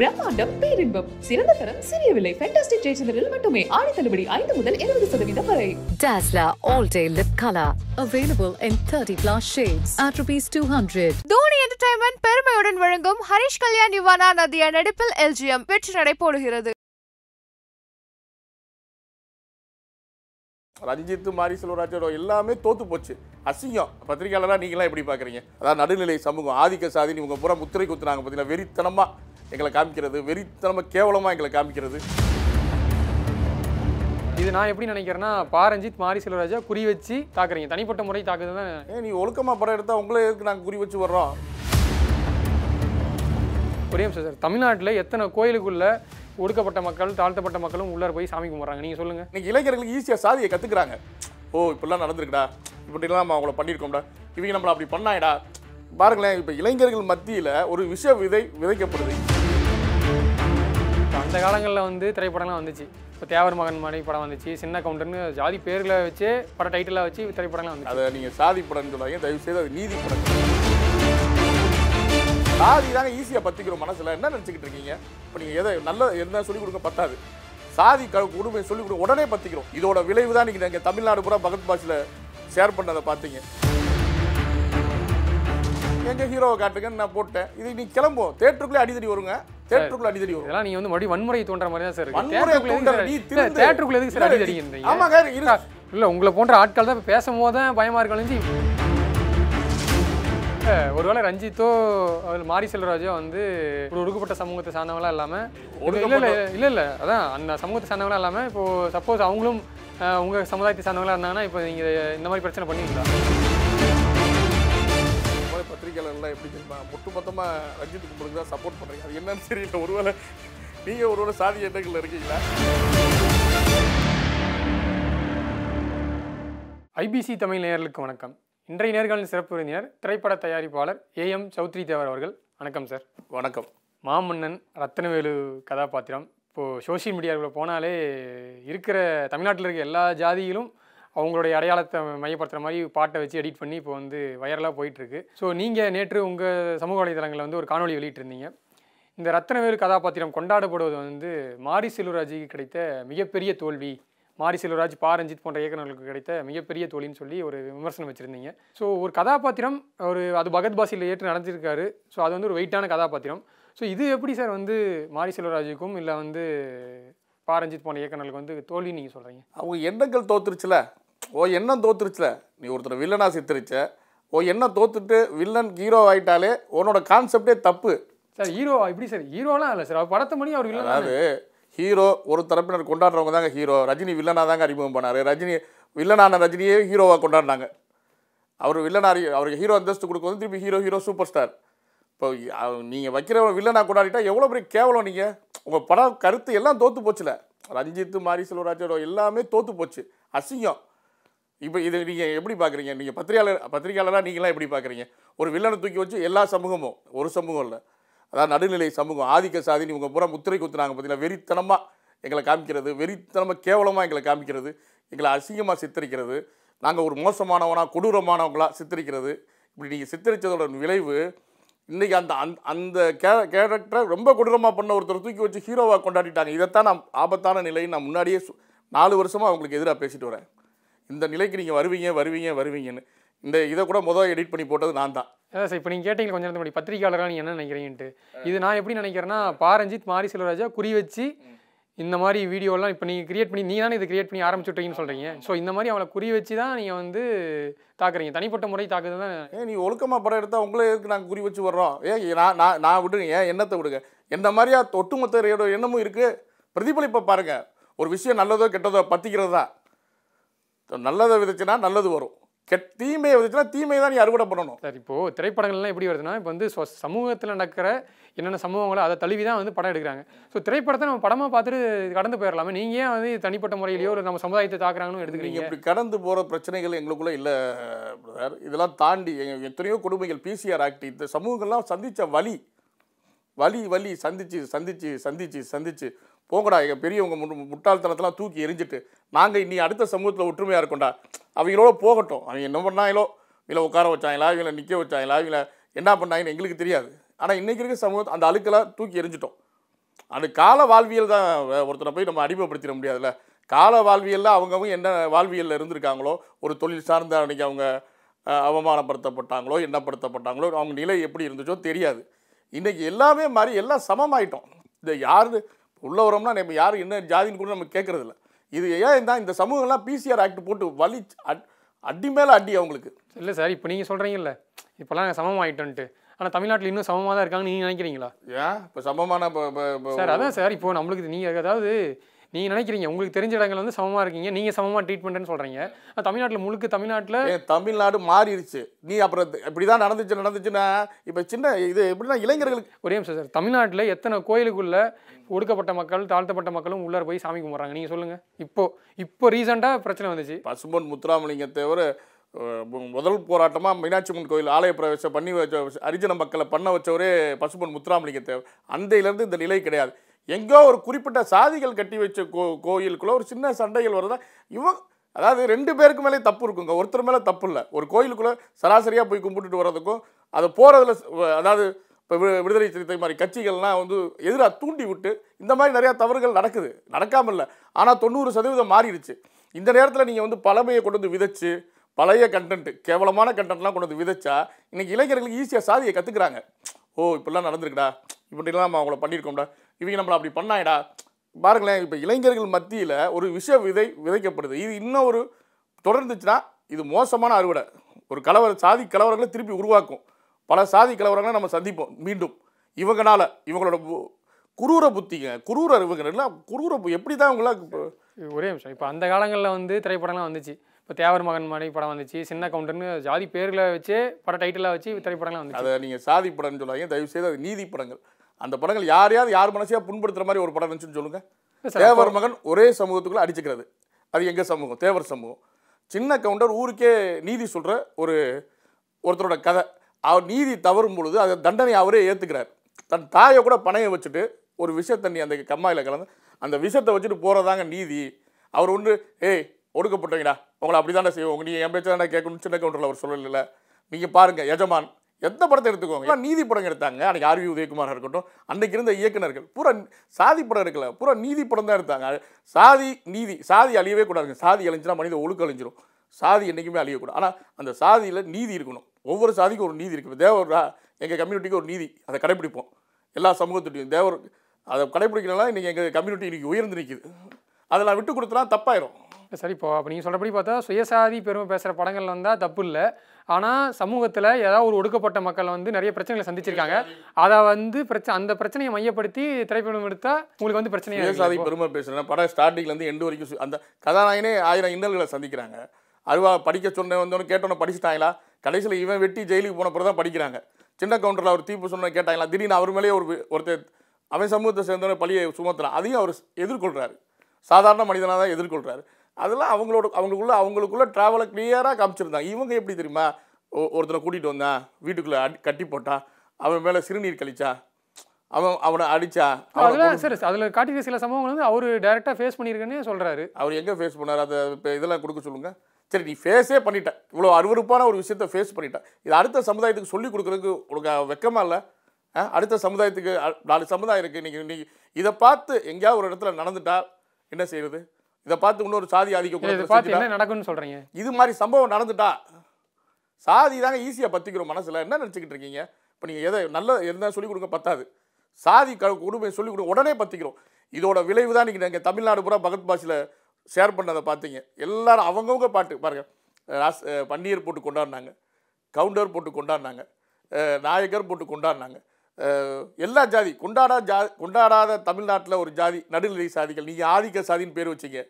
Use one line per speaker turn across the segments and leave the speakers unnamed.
பிரம்மாண்டம் பேரின்பம் சிறந்த தரம் சிறிய விலை ஃபேண்டாஸ்டிக் ஜெயச்சந்திரில் மட்டுமே. ஆடி தள்ளுபடி ஐந்து முதல் இருபது சதவீதம் வரை.
Dazzler All Day Lip Color. Available in 30 plus shades at rupees 200.
Dhoni entertainment பெருமையுடன் வழங்கும் ஹரிஷ் கல்யாண் யுவானா நதியா நடிப்பில் எல்ஜிஎம் வெற்றி நடைபோடுகிறது
ரஞ்சித் மாரி செல்வராஜோட எல்லாமே தோத்து போச்சு. அசிங்கம். பத்திரிகையாளராக நீங்களாம் எப்படி பார்க்குறீங்க அதாவது நடுநிலை சமூகம். ஆதிக்க சாதின்னு இவங்க பூரா முத்திரை குத்துனாங்க பார்த்தீங்கன்னா வெறித்தனமாக எங்களை காமிக்கிறது வெறித்தனமாக கேவலமாக எங்களை காமிக்கிறது.
இது நான் எப்படி நினைக்கிறேன்னா பா ரஞ்சித் மாரி செல்வராஜா குறி வச்சு தாக்குறீங்க. தனிப்பட்ட முறை தாக்குறது தான்?
ஏன் நீ ஒழுக்கமாக படம் எடுத்தால் உங்களே எதுக்கு நாங்கள் குறி வச்சு வர்றோம்?
ஒரே நிமிஷம் சார். தமிழ்நாட்டில் எத்தனை கோயிலுக்குள்ள ஒடுக்கப்பட்ட மக்கள் தாழ்த்தப்பட்ட மக்களும் உள்ளார போய் சாமி கும்பிட்றாங்க? நீங்கள் சொல்லுங்கள்
இன்னைக்கு இளைஞர்களுக்கு ஈஸியாக சாதியை கற்றுக்குறாங்க ஓ இப்படிலாம் நடந்திருக்குடா. இப்படிலாம் நம்ம அவங்கள பண்ணியிருக்கோம்டா இவங்க நம்மளை அப்படி பண்ணாயடா பாருங்களேன் இப்போ இளைஞர்கள் மத்தியில் ஒரு விஷ விதை விதைக்கப்படுது.
அந்த காலங்களில் வந்து திரைப்படம்லாம் வந்துச்சு. இப்போ தேவர் மகன் மாதிரி படம் வந்துச்சு. சின்ன கவுண்டர்னு ஜாதி பேர்களை வச்சு பட டைட்டிலாக வச்சு திரைப்படம்லாம் வந்துச்சு.
அதை நீங்கள் சாதி படம்னு சொல்லாங்க தயவு செய்து அது நீதி படம் சாதி தாங்க ஈஸியாக பற்றிக்கிறோம் மனசில். என்ன நினச்சிக்கிட்டு இருக்கீங்க? இப்போ நீங்கள் எதை நல்ல என்ன சொல்லிக் கொடுக்க பத்தாது. சாதி க குடும்பம் சொல்லிக் கொடுக்க உடனே பற்றிக்கிறோம் இதோட விளைவு தான் நீங்கள் எங்கள் தமிழ்நாடு பூரா பகத் பாஷில் ஷேர் பண்ணதை பார்த்தீங்க. எங்கள் ஹீரோவை காட்டுங்கன்னு நான் போட்டேன். இது நீ கிளம்புவோம். தேட்டருக்குள்ளே அடிதடி வருங்க. தேட்டருக்குள்ளே அடிதடி வரும்.
இதெல்லாம் நீங்கள் வந்து மறுபடியும் வன்முறை தோன்ற மாதிரி தான் சார் இருக்கு. தேட்டருக்குள்ள எதுக்கு சார்
இல்ல,
அடி அடிக்கிறீங்க
ஆமாங்க இரு.
இல்லை உங்களை போன்ற ஆட்கள் தான் பேசும்போது தான் பயமாக இருக்கணும் ஒருவேளை ரஞ்சித்தோ அவர் மாரி செல்வராஜோ வந்து ஒரு ஒடுக்கப்பட்ட சமூகத்தை சார்ந்தவங்களாம் இல்லாமல் இல்லை இல்லை இல்லை இல்லை அதான் அந்த சமூகத்தை சார்ந்தவங்களாம் இல்லாமல் இப்போ சப்போஸ் அவங்களும் உங்க சமுதாயத்தை சார்ந்தவங்களா இருந்தாங்கன்னா இப்போ நீங்கள் இந்த மாதிரி பிரச்சனை பண்ணுவீங்களா
மாதிரி பத்திரிகையாளர்லாம் எப்படி தெரியுமா? ஒட்டுமொத்தமாக ரஞ்சித் கும்பலுக்கு தான் சப்போர்ட் பண்ணுறீங்க அது என்னன்னு தெரியல. ஒருவேளை நீங்கள் ஒருவேளை சாதி எண்ணங்கள் இருக்கீங்களா?
ஐபிசி தமிழ் நேயர்களுக்கு வணக்கம். இன்றைய நேர்காணல் சிறப்பு விருந்தினர் திரைப்பட தயாரிப்பாளர் ஏஎம் சௌத்ரி தேவர் அவர்கள். வணக்கம் சார்
வணக்கம்.
மாமன்னன் ரத்தனவேலு கதாபாத்திரம். இப்போது சோஷியல் மீடியாவில் போனாலே இருக்கிற தமிழ்நாட்டில் இருக்க எல்லா ஜாதியிலும் அவங்களுடைய அடையாளத்தை மையப்படுத்துகிற மாதிரி பாட்டை வச்சு எடிட் பண்ணி இப்போ வந்து வைரலாக போயிட்டுருக்கு. ஸோ நீங்கள் நேற்று உங்கள் சமூக வலைதளங்களில் வந்து ஒரு காணொளி வெளியிட்டிருந்தீங்க. இந்த ரத்தனவேலு கதாபாத்திரம் கொண்டாடப்படுவது வந்து மாரி செல்வராஜுக்கு கிடைத்த மிகப்பெரிய தோல்வி. மாரி செல்வராஜ் பா. ரஞ்சித் போன்ற இயக்குநர்களுக்கு கிடைத்த மிகப்பெரிய தோல்வின்னு சொல்லி ஒரு விமர்சனம் வச்சுருந்தீங்க. ஸோ ஒரு கதாபாத்திரம் ஒரு அது பகத் பாசியில் ஏற்று நடந்திருக்காரு. ஸோ அது வந்து ஒரு வெயிட்டான கதாபாத்திரம். ஸோ இது எப்படி சார் வந்து மாரி செல்வராஜுக்கும் இல்லை வந்து பா ரஞ்சித் போன்ற இயக்குநர்களுக்கு வந்து தோல்வி நீங்கள் சொல்கிறீங்க
அவங்க எண்ணங்கள் தோத்துருச்சுல? ஓ எண்ணம் தோத்துருச்சுல? நீ ஒருத்தர் வில்லனா சித்தரிச்ச ஓ எண்ணம் தோத்துட்டு வில்லன் ஹீரோ ஆயிட்டாலே உன்னோட கான்செப்டே தப்பு.
சார் ஹீரோ எப்படி சார்? ஹீரோலாம் இல்லை சார். படத்தை மணி அவர் இல்லை
அதாவது ஹீரோ ஒரு தரப்பினர் கொண்டாடுறவங்க தாங்க ஹீரோ ரஜினி வில்லனாக தாங்க அறிமுகம் பண்ணார். ரஜினி வில்லனான ரஜினியே ஹீரோவாக கொண்டாடினாங்க. அவர் வில்லனாரி அவருக்கு ஹீரோ அந்தஸ்து கொடுக்க வந்து திருப்பி ஹீரோ ஹீரோ சூப்பர் ஸ்டார் இப்போ நீங்கள் வைக்கிற வில்லனாக கொண்டாடிட்டா எவ்வளோ பெரிய கேவலம் நீங்கள் உங்கள் படம் கருத்து எல்லாம் தோற்று போச்சுல. ரஞ்சித்து மாரி செல்வராஜோட எல்லாமே தோற்று போச்சு. அசிங்கம். இப்போ இது நீங்கள் எப்படி பார்க்குறீங்க நீங்கள் பத்திரிகையாளர் பத்திரிகையாளராக நீங்களாம் எப்படி பார்க்குறீங்க ஒரு வில்லனை தூக்கி வச்சு எல்லா சமூகமும் ஒரு சமூகம் இல்லை. அதாவது நடுநிலை சமூகம் ஆதிக்க சாதின்னு இவங்க பூரா முத்திரை குத்துனாங்க பார்த்தீங்கன்னா வெறித்தனமாக எங்களை காமிக்கிறது வெறித்தனமாக கேவலமாக எங்களை காமிக்கிறது எங்களை அசிங்கமாக சித்தரிக்கிறது நாங்கள் ஒரு மோசமானவனா கொடூரமானவங்களா சித்தரிக்கிறது. இப்படி நீங்கள் சித்தரித்ததோட விளைவு இன்றைக்கி அந்த அந்த அந்த கே கேரக்டரை ரொம்ப கொடூரமாக பண்ண ஒருத்தர் தூக்கி வச்சு ஹீரோவாக கொண்டாடிட்டாங்க. இதைத்தான் நான் ஆபத்தான நிலைன்னு நான் முன்னாடியே நாலு வருஷமாக அவங்களுக்கு எதிராக பேசிட்டு வரேன். இந்த நிலைக்கு நீங்கள் வருவீங்க வருவீங்க வருவீங்கன்னு. இந்த இதை கூட முதல் எடிட் பண்ணி போட்டது நான் தான்.
அதான் சார் இப்போ நீங்கள் கேட்டீங்க கொஞ்ச நேரத்துக்கு பத்திரிகையாளராக நீங்கள் என்ன நினைக்கிறீங்கன்ட்டு. இது நான் எப்படி நினைக்கிறேன்னா பா ரஞ்சித் மாரி செல்வராஜா குறி வச்சு இந்த மாதிரி வீடியோலாம் இப்போ நீங்கள் கிரியேட் பண்ணி நீ தானே இதை கிரியேட் பண்ணி ஆரம்பிச்சுட்டீங்கன்னு சொல்கிறீங்க ஸோ இந்த மாதிரி அவளை குறி வச்சு தான் நீங்கள் வந்து தாக்குறீங்க. தனிப்பட்ட முறை தாக்குறது தான்
ஏன் நீ ஒழுக்கமாக படம் எடுத்தால் உங்களே எதுக்கு நாங்கள் குறி வச்சு வர்றோம்? ஏன் நான் நான் நான் விடுங்க. ஏன் எண்ணத்தை விடுங்க? எந்த மாதிரியா ஒட்டுமொத்த எண்ணமும் இருக்குது பிரதிபலிப்பை பாருங்கள் ஒரு விஷயம் நல்லதோ கெட்டதோ பற்றிக்கிறது தான் நல்லதை விதைச்சுனா நல்லது வரும். கெட் தீமையை விதைச்சுனா தீமையை தான் நீ அறுவடை பண்ணணும்.
சார் இப்போது திரைப்படங்கள்லாம் எப்படி வருதுன்னா இப்போ வந்து சமூகத்தில் நடக்கிற என்னென்ன சம்பவங்களோ அதை தழுவி தான் வந்து படம் எடுக்கிறாங்க. ஸோ திரைப்படத்தை நம்ம படமாக பார்த்துட்டு கடந்து போயிடலாமே. நீங்கள் ஏன் வந்து தனிப்பட்ட முறையிலையோ ஒரு நம்ம சமுதாயத்தை தாக்குறாங்கன்னு எடுத்துக்கிறீங்க?
இப்படி கடந்து போகிற பிரச்சனைகள் எங்களுக்குள்ளே இல்லை பிரதர். இதெல்லாம் தாண்டி எத்தனையோ கொடுமைகள் பிசிஆர் ஆக்ட் இந்த சமூகங்கள்லாம் சந்தித்த வலி வலி வலி சந்திச்சு சந்திச்சு சந்திச்சு சந்திச்சு போங்கடா எங்கள் பெரியவங்க மு- முட்டாள்தனத்தெல்லாம் தூக்கி எரிஞ்சிட்டு நாங்கள் இனி அடுத்த சமூகத்தில் ஒற்றுமையாக இருக்கோம்டா. அவங்களோட போகட்டும். அவங்க என்ன பண்ணாங்களோ இவளை உட்கார வச்சாங்களா இவங்களை நிற்க வச்சாங்களா இவங்களை என்ன பண்ணாங்கன்னு எங்களுக்கு தெரியாது. ஆனால் இன்றைக்கி இருக்க சமூகத்தை அந்த அழுக்கெல்லாம் தூக்கி எரிஞ்சிட்டோம் அது கால வாழ்வியல் தான் ஒருத்தரை போய் நம்ம அடிமைப்படுத்திட முடியாதுல்ல. கால வாழ்வியலில் அவங்கவுங்க என்ன வாழ்வியலில் இருந்திருக்காங்களோ ஒரு தொழில் சார்ந்த அன்றைக்கி அவங்க அவமானப்படுத்தப்பட்டாங்களோ என்னப்படுத்தப்பட்டாங்களோ அவங்க நிலை எப்படி இருந்துச்சோ தெரியாது. இன்றைக்கி எல்லாமே மாதிரி எல்லாம் சமமாயிட்டோம். இந்த யாரு உள்ள வரோம்னா நம்ம யார் என்ன ஜாதின்னு கூட நம்ம கேட்குறதில்ல இது ஏன் தான் இந்த சமூகம்லாம் பிசிஆர் ஆக்ட் போட்டு வலி அட் அடி மேலே அடி அவங்களுக்கு.
இல்லை சார் இப்போ நீங்கள் சொல்கிறீங்கல்ல இப்போல்லாம் சமமாயிட்டோன்ட்டு. ஆனால் தமிழ்நாட்டில் இன்னும் சமமாக தான் இருக்காங்கன்னு நீங்கள் நினைக்கிறீங்களா?
ஏன்? இப்போ சமமான
சார் அதான் சார் இப்போ நம்மளுக்கு நீங்கள் அதாவது நீங்கள் நினைக்கிறீங்க உங்களுக்கு தெரிஞ்ச இடங்கள் வந்து சமமாக இருக்கீங்க நீங்கள் சமமாக ட்ரீட் பண்ணுறேன்னு சொல்கிறீங்க தமிழ்நாட்டில் முழுக்க தமிழ்நாட்டில்
தமிழ்நாடு மாறிடுச்சு நீ அப்புறம் இப்படி தான் நடந்துச்சு நடந்துச்சுன்னா இப்போ சின்ன இது எப்படின்னா இளைஞர்களுக்கு
ஒரே நிமிஷம் சார். தமிழ்நாட்டில் எத்தனை கோயிலுக்குள்ள ஒடுக்கப்பட்ட மக்கள் தாழ்த்தப்பட்ட மக்களும் உள்ளார போய் சாமி கும்பிட்றாங்க? நீங்கள் சொல்லுங்கள் இப்போ இப்போ ரீசெண்டாக பிரச்சனை வந்துச்சு.
பசும்பொன் முத்துராமலிங்க தேவர் அஹ், மு- முதல் போராட்டமாக மீனாட்சி அம்மன் கோயில் ஆலய பிரவேசம் பண்ணி வச்ச ஹரிஜன மக்களை பண்ண வச்சவரே பசும்பொன் முத்துராமலிங்க தேவர் அந்தையிலேருந்து இந்த நிலை கிடையாது. எங்கோ ஒரு குறிப்பிட்ட சாதிகள் கட்டி வச்ச கோ கோயிலுக்குள்ளே ஒரு சின்ன சண்டைகள் வருதா இவங்க அதாவது ரெண்டு பேருக்கு மேலே தப்பு இருக்குங்க. ஒருத்தர் மேலே தப்பு இல்லை. ஒரு கோயிலுக்குள்ளே சராசரியாக போய் கும்பிட்டுட்டு வர்றதுக்கும் அதை போகிறதுல அதாவது இப்போ விடுதலை சிறுத்தை மாதிரி கட்சிகள்லாம் வந்து எதிராக தூண்டி விட்டு இந்த மாதிரி நிறையா தவறுகள் நடக்குது. நடக்காமல் இல்லை. ஆனால் தொண்ணூறு சதவீதம் மாறிடுச்சு. இந்த நேரத்தில் நீங்கள் வந்து பழமையை கொண்டு வந்து விதைச்சு பழைய கண்டென்ட் கேவலமான கண்டென்ட்லாம் கொண்டு வந்து விதைச்சா இன்றைக்கி இளைஞர்களுக்கு ஈஸியாக சாதியை கற்றுக்குறாங்க ஓ இப்படிலாம் நடந்திருக்குடா. இப்படிலாம் நம்ம அவங்கள பண்ணியிருக்கோம்டா. இவங்க நம்மளை அப்படி பண்ணாயடா பாருங்களேன் இப்போ இளைஞர்கள் மத்தியில் ஒரு விஷ விதை விதைக்கப்படுது. இது இன்னும் ஒரு தொடர்ந்துச்சுன்னா இது மோசமான அறுவடை. ஒரு கலவர சாதி கலவரங்களை திருப்பி உருவாக்கும். பல சாதி கலவரங்களை நம்ம சந்திப்போம் மீண்டும். இவங்கனால இவங்களோட குரூர புத்திங்க குரூர இவங்க குரூர பு- எப்படி தான் இவங்களாம் இப்போ
ஒரே நிமிஷம். இப்போ அந்த காலங்களில் வந்து திரைப்படம்லாம் வந்துச்சு. இப்போ தேவர் மகன் மாதிரி படம் வந்துச்சு சின்ன கவுண்டர்னு ஜாதி பேர்களை வச்சு பட டைட்டிலாக வச்சு திரைப்படம்லாம் வந்துச்சு.
அதை நீங்கள் சாதி படம்னு சொல்லாதீங்க. தயவு செய்து அது நீதி படங்கள். அந்த படங்கள் யாரையாவது யார் மனசையா புண்படுத்துற மாதிரி ஒரு படம் இருந்துச்சுன்னு சொல்லுங்க.
இல்ல சார்,
தேவர் மகன் ஒரே சமூகத்துக்குள்ள அடிச்சுக்கிறது. அது எங்க சமூகம்? தேவர் சமூகம். சின்ன கவுண்டர் ஊருக்கே நீதி சொல்ற ஒரு ஒருத்தரோட கதை. அவர் நீதி தவறும் பொழுது அதை தண்டனை அவரே ஏத்துக்கிறார். தன் தாயை கூட பணைய வச்சுட்டு ஒரு விஷ தண்ணி அந்த கம்மாயில் கலந்து அந்த விஷத்தை வச்சுட்டு போறதாங்க நீதி. அவர் ஒன்று ஏய் ஒடுக்கப்பட்டவங்கடா உங்களை அப்படி தானே செய்வோம். நீ என் பேச்சை தானே கேட்கணும் சின்ன கவுண்டரில் அவர் சொல்லல நீங்கள் பாருங்க எஜமான் எந்த படத்தை எடுத்துக்கோங்க? நீதி படம் எடுத்தாங்க. அன்றைக்கி ஆர்வி உதயகுமாராக இருக்கட்டும் அன்றைக்கு இருந்த இயக்குநர்கள். பூரா சாதி படம் எடுக்கல பூரா நீதி படம் தான் எடுத்தாங்க. சாதி நீதி சாதி அழியவே கூடாதுங்க. சாதி அழிஞ்சுனா மனித ஒழுக்கம் அழிஞ்சிரும். சாதி என்றைக்குமே அழியக்கூடாது. ஆனால் அந்த சாதியில் நீதி இருக்கணும். ஒவ்வொரு சாதிக்கும் ஒரு நீதி இருக்குது தேவரா எங்கள் கம்யூனிட்டிக்கு ஒரு நீதி. அதை கடைப்பிடிப்போம். எல்லா சமூகத்துட்டையும் தேவர் அதை கடைப்பிடிக்கிறனால இன்றைக்கி எங்கள் கம்யூனிட்டி இன்றைக்கி உயர்ந்து நிற்கிது அதெல்லாம் விட்டு கொடுத்தனா தப்பாயிரும்.
சரி இப்போ அப்போ நீங்கள் சொல்கிறபடி பார்த்தா சுயசாதி பெருமை பேசுகிற படங்கள் வந்தால் தப்பு இல்லை. ஆனால் சமூகத்தில் ஏதாவது ஒரு ஒடுக்கப்பட்ட மக்கள் வந்து நிறைய பிரச்சனைகளை சந்திச்சிருக்காங்க. அதை வந்து பிரச்சனை அந்த பிரச்சனையை மையப்படுத்தி திரைப்படம் எடுத்தால் உங்களுக்கு வந்து பிரச்சனையாக
சுயசாதி பெருமை பேசுகிறேன் படம் ஸ்டார்டிங்லேருந்து எண்டு வரைக்கும் அந்த கதாநாயகனே ஆயிரம் இன்னல்களை சந்திக்கிறாங்க. அருவா படிக்க சொன்ன வந்தோன்னு கேட்டோன்னு படிச்சுட்டாங்களா? கடைசியில் இவன் வெட்டி ஜெயிலுக்கு போன பிறகு தான் படிக்கிறாங்க. சின்ன கவுண்டரில் அவர் தீர்ப்பு சொன்ன கேட்டாங்களா? திடீர்னு அவர் மேலேயே ஒரு ஒருத்தர் அவன் சமூகத்தை சேர்ந்தவன பழியை சுமத்துறான். அதையும் அவர் எதிர்கொள்கிறாரு சாதாரண மனிதனாக தான் எதிர்கொள்கிறாரு அதெல்லாம் அவங்களோட அவங்களுக்குள்ள அவங்களுக்குள்ள ட்ராவலை கிளியராக காமிச்சிருந்தாங்க இவங்க எப்படி தெரியுமா? ஒருத்தனை கூட்டிகிட்டு வந்தான். வீட்டுக்குள்ளே அடி கட்டி போட்டான். அவன் மேலே சிறுநீர் கழிச்சா? அவன் அவனை அடிச்சா? அவனை
அதில் சரி அதில் காட்டிய சில சம்பவங்கள் வந்து அவர் டைரெக்டாக ஃபேஸ் பண்ணியிருக்கேன்னு சொல்கிறாரு
அவர் எங்கே ஃபேஸ் பண்ணார்? அதை இப்போ இதெல்லாம் கொடுக்க சொல்லுங்க. சரி நீ ஃபேஸே பண்ணிட்ட. இவ்வளோ அருவருப்பான ஒரு விஷயத்த ஃபேஸ் பண்ணிட்ட. இது அடுத்த சமுதாயத்துக்கு சொல்லி கொடுக்குறதுக்கு உனக்கு வெக்கமா இல்லை? அடுத்த சமுதாயத்துக்கு நாலு சமுதாயம் இருக்குது நீங்கள் நீ இதை பார்த்து எங்கேயாவது ஒரு இடத்துல நடந்துட்டா என்ன செய்யறது இதை பார்த்து இன்னொரு சாதி ஆதிக்க
நடக்கும்னு சொல்கிறீங்க
இது மாதிரி சம்பவம் நடந்துட்டா? சாதி தாங்க ஈஸியாக பற்றிக்கிறோம் மனசில். என்ன நினச்சிக்கிட்டு இருக்கீங்க? இப்போ நீங்கள் எதை நல்ல என்ன சொல்லிக் கொடுங்க பத்தாது. சாதி க கொடுமை சொல்லிக் கொடுங்க உடனே பற்றிக்கிறோம் இதோட விளைவு தான் நீங்கள் நீங்கள் தமிழ்நாடு பூரா பகத் பாஷில் ஷேர் பண்ணதை பார்த்தீங்க. எல்லாரும் அவங்கவுங்க பாட்டு பாருங்க. ராஸ் பன்னீர் போட்டு கொண்டாடினாங்க. கவுண்டர் போட்டு கொண்டாடினாங்க. அஹ் நாயக்கர் போட்டு கொண்டாடினாங்க. எல்லா ஜாதி கொண்டாடா ஜா கொண்டாடாத தமிழ்நாட்டில் ஒரு ஜாதி நடுநிலை சாதிகள். நீங்கள் ஆதிக்க சாதின்னு பேர் வச்சீங்க.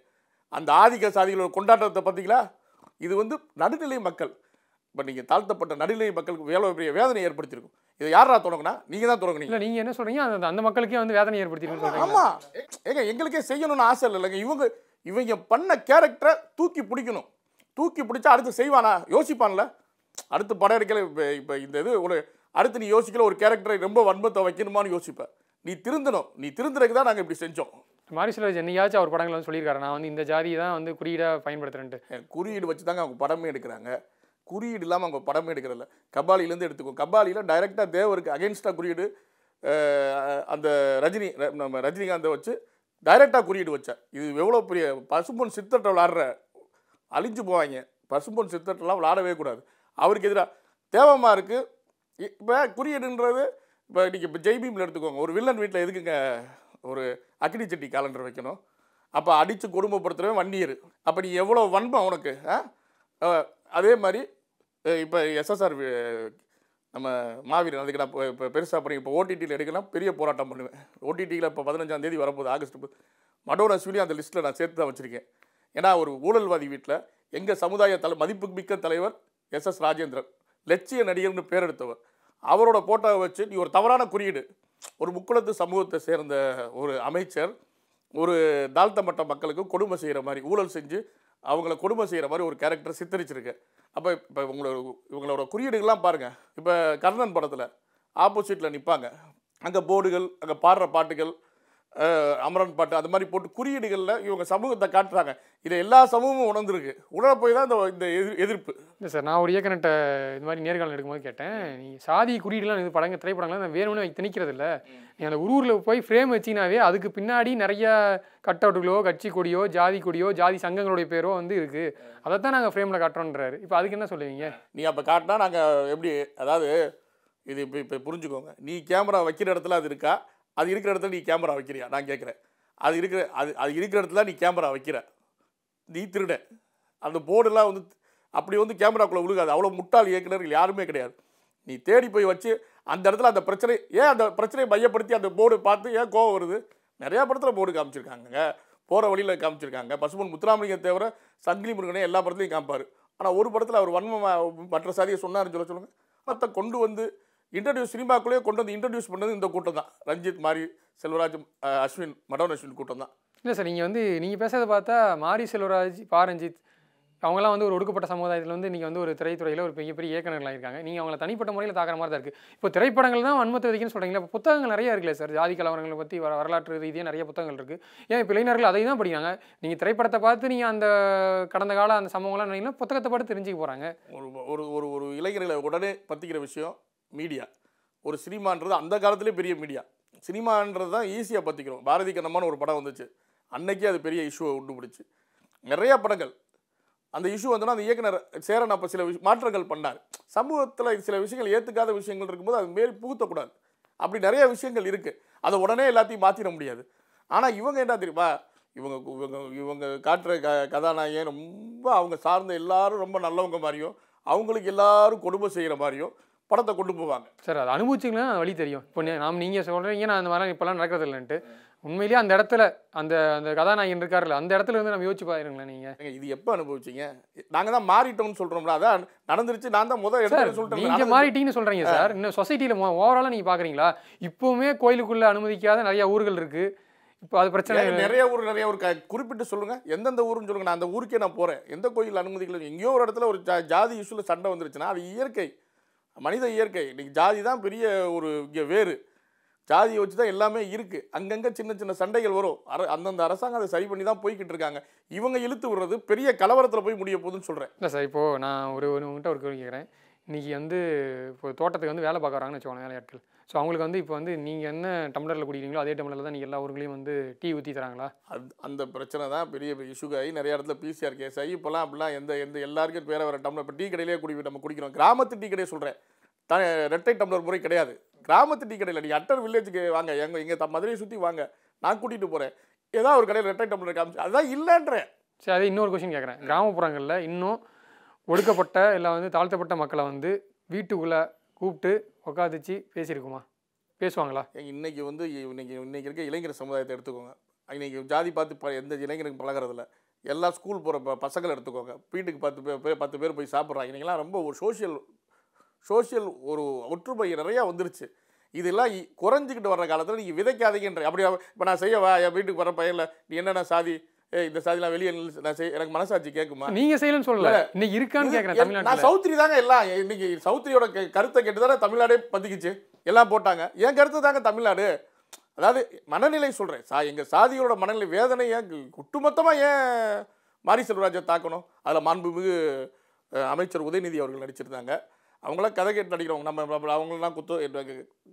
அந்த ஆதிக்க சாதிகளோட கொண்டாட்டத்தை பார்த்தீங்களா? இது வந்து நடுநிலை மக்கள். இப்போ நீங்கள் தாழ்த்தப்பட்ட நடுநிலை மக்களுக்கு வேலை பெரிய வேதனை ஏற்படுத்தியிருக்கும். இதை யாரா தொடங்கினா நீங்கள் தான் தொடங்குனீங்க
இல்லை நீங்கள் என்ன சொல்கிறீங்க அந்த அந்த மக்களுக்கே வந்து வேதனை ஏற்படுத்திருக்குன்னு சொல்கிறீங்க
ஆமா. ஏங்க எங்களுக்கே செய்யணும்னு ஆசை இல்லைங்க. இவங்க இவங்க பண்ண கேரக்டரை தூக்கி பிடிக்கணும். தூக்கி பிடிச்சா அடுத்து செய்வானா? யோசிப்பான்ல. அடுத்து படம் எடுக்கல இப்போ இப்போ இந்த இது ஒரு அடுத்து நீ யோசிக்கல ஒரு கேரக்டரை ரொம்ப வன்மத்தை வைக்கணுமான்னு யோசிப்ப. நீ திருந்தணும். நீ திருந்துறதுக்கு தான் நாங்கள் இப்படி செஞ்சோம்.
மாரி செல்வராஜ் என்னையாச்சும் அவர் படங்கள் வந்து சொல்லியிருக்காரு. நான் வந்து இந்த ஜாதியை தான் வந்து குறியீடாக பயன்படுத்துறேன்ட்டு.
அஹ் குறியீடு வச்சு தாங்க அவங்க படமே எடுக்கிறாங்க. குறியீடு இல்லாமல் அவங்க படமே எடுக்கிறதில்ல. கபாலிலேருந்து எடுத்துக்கோ. கபாலியில் டைரெக்டாக தேவருக்கு அகேன்ஸ்டாக குறியீடு அந்த ரஜினி நம்ம ரஜினிகாந்தை வச்சு டைரெக்டாக குறியீடு வச்சார் இது எவ்வளோ பெரிய பசும்பொன் சித்தட்டை விளாடுற அழிஞ்சு போவாங்க. பசும்பொன் சித்தட்டெல்லாம் விளாடவே கூடாது. அவருக்கு எதிராக தேவமா இருக்குது இப்போ குறியீடுன்றது இப்போ இன்றைக்கி இப்போ ஜெய்பீமில் எடுத்துக்கோங்க. ஒரு வில்லன் வீட்டில் எதுக்குங்க ஒரு அக்னி சட்டி காலண்டர் வைக்கணும்? அப்போ அடித்து குடும்பப்படுத்துகிறவன் வன்னியர். அப்போ நீ எவ்வளோ வன்மை உனக்கு ஆ? அதே மாதிரி இப்போ எஸ்எஸ்ஆர் நம்ம மாவீரன் அதுக்கு நான் இப்போ பெருசாக பண்ணி இப்போ ஓடிடியில் எடுக்கலாம் பெரிய போராட்டம் பண்ணுவேன். ஓடிடியில் இப்போ பதினஞ்சாம் தேதி வரப்போகுது ஆகஸ்ட் முப்பது. மடோர் அந்த லிஸ்ட்டில் நான் சேர்த்து தான் வச்சுருக்கேன். ஏன்னா ஒரு ஊழல்வாதி வீட்டில் எங்கள் சமுதாய தலை மதிப்புமிக்க தலைவர் எஸ் எஸ் ராஜேந்திரன் லட்சிய நடிகர்னு பேர் எடுத்தவர் அவரோட போட்டோவை வச்சு நீ ஒரு தவறான குறியீடு. ஒரு முக்குளத்து சமூகத்தை சேர்ந்த ஒரு அமைச்சர் ஒரு தாழ்த்தப்பட்ட மக்களுக்கு கொடுமை செய்கிற மாதிரி ஊழல் செஞ்சு அவங்கள கொடுமை செய்கிற மாதிரி ஒரு கேரக்டர் சித்தரிச்சிருக்கு. அப்போ இப்போ உங்களோட இவங்களோட குறியீடுகள்லாம் பாருங்கள் இப்போ கர்ணன் படத்தில் ஆப்போசிட்டில் நிற்பாங்க அங்கே போர்டுகள் அங்கே பாடுற பாட்டுகள் அமரன் பாட்டு அது மாதிரி போட்டு குறியீடுகளில் இவங்க சமூகத்தை காட்டுறாங்க. இதை எல்லா சமூகமும் உணர்ந்துருக்கு. உணர போய் தான் இந்த இந்த எதிர் எதிர்ப்பு.
இல்லை சார் நான் ஒரு இயக்குனர்கிட்ட இது மாதிரி நேர்காணல் எடுக்கும்போது கேட்டேன். நீ சாதி குறியீடுலாம் இது படங்க திரைப்படங்கள்லாம் நான் வேணும்னு திணிக்கிறது இல்லை நீ அந்த ஊரில் போய் ஃப்ரேம் வச்சினாவே அதுக்கு பின்னாடி நிறைய கட் அவுட்டுகளோ கட்சி கொடியோ ஜாதி கொடியோ ஜாதி சங்கங்களுடைய பேரோ வந்து இருக்குது அதைத்தான் நாங்கள் ஃப்ரேமில் காட்டுறோன்றாரு. இப்போ அதுக்கு என்ன சொல்லுவீங்க?
நீ அப்போ காட்டினா நாங்கள் எப்படி அதாவது இது இப்போ இப்போ புரிஞ்சுக்கோங்க. நீ கேமரா வைக்கிற இடத்துல அது இருக்கா? அது இருக்கிற இடத்துல நீ கேமரா வைக்கிறியா? நான் கேட்குறேன். அது இருக்கிற அது அது இருக்கிற இடத்துல நீ கேமரா வைக்கிற. நீ திருட. அந்த போர்டெல்லாம் வந்து அப்படி வந்து கேமராக்குள்ளே விழுகாது அவ்வளோ முட்டாள் இயக்குநர்கள் யாருமே கிடையாது. நீ தேடி போய் வச்சு அந்த இடத்துல அந்த பிரச்சனை ஏன் அந்த பிரச்சனையை மையப்படுத்தி அந்த போர்டு பார்த்து ஏன் கோவம் வருது? நிறையா படத்தில் போர்டு காமிச்சிருக்காங்க போகிற வழியில் காமிச்சிருக்காங்க. பசுமன் முத்துராமலிங்க தவிர சங்கிலி முருகனே எல்லா படத்துலையும் காமிப்பார். ஆனால் ஒரு படத்தில் அவர் வன்ம மற்ற சாதியை சொன்னார்னு சொல்ல சொல்லுங்கள் மற்ற கொண்டு வந்து இன்ட்ரடியூஸ் சினிமாக்குள்ளேயே கொண்டு வந்து இன்ட்ரடியூஸ் பண்ணது இந்த கூட்டம் தான். ரஞ்சித் மாரி செல்வராஜ் அஸ்வின் மடவன் அஸ்வின் கூட்டம் தான்.
இல்லை சார் நீங்கள் வந்து நீங்கள் பேசுறதை பார்த்தா மாரி செல்வராஜ் பாரஞ்சித் அவங்களாம் வந்து ஒரு ஒடுக்கப்பட்ட சமுதாயத்தில் வந்து நீங்கள் வந்து ஒரு திரைத்துறையில் ஒரு பெரிய பெரிய இயக்குநர்களாக இருக்காங்க. நீங்கள் அவங்கள தனிப்பட்ட முறையில் தாக்குற மாதிரி தான் இருக்குது இப்போ திரைப்படங்கள் தான் வன்மத்தை விதிக்குன்னு சொல்கிறீங்களா இப்போ புத்தகங்கள் நிறைய இருக்குல்ல சார் ஜாதி கலவரங்களை பற்றி வர வரலாற்று ரீதியாக நிறைய புத்தகங்கள் இருக்குது ஏன் இப்போ இளைஞர்கள் அதை தான் படிக்கிறாங்க? நீங்கள் திரைப்படத்தை பார்த்து நீங்கள் அந்த கடந்த கால அந்த சம்பவங்கள்லாம் நினைங்கன்னா புத்தகத்தை பார்த்து தெரிஞ்சுக்க போகிறாங்க
ஒரு ஒரு ஒரு ஒரு இளைஞர்களை உடனே பற்றிக்கிற விஷயம் மீடியா ஒரு சினிமான்றது அந்த காலத்துலேயே பெரிய மீடியா சினிமான்றது தான் ஈஸியாக பற்றிக்கிறோம் பாரதி கண்ணம்மான்னு ஒரு படம் வந்துச்சு. அன்னைக்கே அது பெரிய இஷ்யூவை உண்டு பிடிச்சி நிறையா படங்கள். அந்த இஷ்யூ வந்தோன்னா அந்த இயக்குனர் சேரன் அப்போ சில விஷ- மாற்றங்கள் பண்ணார். சமூகத்தில் சில விஷயங்கள் ஏற்றுக்காத விஷயங்கள் இருக்கும்போது அது மேல் புகுத்தக்கூடாது. அப்படி நிறைய விஷயங்கள் இருக்குது அதை உடனே எல்லாத்தையும் மாற்றிட முடியாது. ஆனால் இவங்க என்ன தெரியுமா? இவங்க இவங்க இவங்க காட்டுற க கதாநாயகன் ரொம்ப அவங்க சார்ந்த எல்லாரும் ரொம்ப நல்லவங்க மாதிரியும் அவங்களுக்கு எல்லாரும் கொடுமை செய்கிற மாதிரியும் படத்தை கொண்டு போவாங்க.
சார் அது அனுபவிச்சிங்கன்னா வழி தெரியும். இப்போ நாம் நீங்கள் சொல்கிறீங்க நான் அந்த மாதிரிலாம் இப்போலாம் நடக்கிறது இல்லைன்ட்டு உண்மையிலேயே அந்த இடத்துல அந்த அந்த கதாநாயகன் இருக்கார்ல அந்த இடத்துல இருந்து நம்ம யோசிச்சு பாருங்களேன் நீங்கள்
இது எப்போ அனுபவிச்சீங்க? நாங்கள் தான் மாறிட்டோம்னு சொல்கிறோம்ல அதான் நடந்துருச்சு நான் தான் முதல் இடத்துல சொல்லிட்டேன்.
நீங்க மாறிட்டீங்கன்னு சொல்றீங்க சார். இன்னும் சொசைட்டில ஓவராலா நீங்க பாக்குறீங்களா? இப்பவுமே கோயிலுக்குள்ள அனுமதிக்காத நிறைய ஊர்கள் இருக்கு. இப்போ அது பிரச்சனை
நிறைய ஊர் நிறைய ஊர் க- குறிப்பிட்டு சொல்லுங்க. எந்தெந்த ஊருன்னு சொல்லுங்க. நான் அந்த ஊருக்கே நான் போறேன். எந்த கோயில் அனுமதிக்கல எங்கேயோ ஒரு இடத்துல ஒரு ஜாதி இஷ்யூல சண்டை வந்துருச்சுன்னா அது இயற்கை. மனித இயற்கை. இன்றைக்கி ஜாதி தான் பெரிய ஒரு இங்கே வேறு. ஜாதியை வச்சு தான் எல்லாமே இருக்குது அங்கங்கே சின்ன சின்ன சண்டைகள் வரும். அர அந்தந்த அரசாங்கம் அதை சரி பண்ணி தான் போய்கிட்டு இருக்காங்க. இவங்க இழுத்து விடுறது பெரிய கலவரத்தில் போய் முடிய போகுதுன்னு சொல்கிறேன்
இல்லை சார் இப்போது நான் ஒரு ஒரு உங்கள்கிட்ட ஒரு கேள்வி கேட்குறேன். இன்றைக்கி வந்து இப்போ தோட்டத்துக்கு வந்து வேலை பார்க்குறாங்கன்னு வச்சுக்கோங்க வேலையாட்கள். ஸோ அவங்களுக்கு வந்து இப்போ வந்து நீங்கள் என்ன டம்ளரில் குடிக்கிறீங்களோ அதே டம்ளரில் தான் நீங்கள் எல்லா ஊர்களையும் வந்து டீ ஊற்றி தராங்களா?
அது அந்த பிரச்சனை தான் பெரிய இஷ்யூ ஆகி நிறைய இடத்துல பிசிஆர் கேஸ் ஆகி இப்போலாம் அப்படிலாம் எந்த எந்த எல்லாருக்கும் பேர வர டம்ளர். இப்போ டீ கடையிலே குடி நம்ம குடிக்கிறோம். கிராமத்து டீ கடையை சொல்கிறேன் த ரெட்டை டம்ளர் முறை கிடையாது. கிராமத்து டீ கடையில் நீ அட்டர் வில்லேஜுக்கு வாங்க. எங்கள் இங்கே மதுரையை சுற்றி வாங்க. நான் கூட்டிகிட்டு போகிறேன் ஏதாவது ஒரு கடையில் ரெட்டை டம்ளர் காமிச்சு அதுதான் இல்லைன்றேன்.
சரி அதே இன்னொரு கொஸ்டின் கேட்குறேன். கிராமப்புறங்களில் இன்னும் ஒடுக்கப்பட்ட இல்லை வந்து தாழ்த்தப்பட்ட மக்களை வந்து வீட்டுக்குள்ளே கூப்பிட்டு உக்காந்துச்சு பேசியிருக்குமா? பேசுவாங்களா?
ஏங்க, இன்னைக்கு வந்து இன்னைக்கு இன்னைக்கு இருக்க இளைஞர் சமுதாயத்தை எடுத்துக்கோங்க. இன்னைக்கு ஜாதி பார்த்து ப எந்த இளைஞருக்கு பழகுறதில்ல. எல்லா ஸ்கூல் போகிற ப பசங்களை எடுத்துக்கோங்க. வீட்டுக்கு பத்து பேர் பத்து பேர் போய் சாப்பிட்றாங்க. இன்றைக்கெல்லாம் ரொம்ப ஒரு சோஷியல் சோஷியல் ஒரு ஒற்றுமை நிறையா வந்துருச்சு. இதெல்லாம் குறைஞ்சிக்கிட்டு வர்ற காலத்தில் நீங்கள் விதைக்காதீங்கன்ற அப்படி இப்போ நான் செய்யவா? என் வீட்டுக்கு வர பையனில் நீ என்னென்ன சாதி? ஏய் இந்த சாதிலாம் வெளியே நான் செய் எனக்கு மனசாட்சி கேட்குமா
நீங்க செய்யலன்னு சொல்லல. இன்னைக்கு இருக்கான்னு கேட்குறேன்
இது- நான் சௌத்ரி தாங்க எல்லாம். இன்னைக்கு சௌத்ரியோட கருத்தை கேட்டு தானே தமிழ்நாடே பத்திக்கிச்சு எல்லாம் போட்டாங்க. என் கருத்து தாங்க தமிழ்நாடு. அதாவது மனநிலை சொல்கிறேன் சா எங்கள் சாதியோட மனநிலை வேதனை ஏன் ஒட்டுமொத்தமாக ஏன் மாரி செல்வராஜை தாக்கணும்? அதில் மாண்புமிகு அமைச்சர் உதயநிதி அவர்கள் நடிச்சிருந்தாங்க. அவங்களாம் கதை கேட்டு நடிக்கிறவங்க. நம்ம அவங்களெலாம் குத்தம்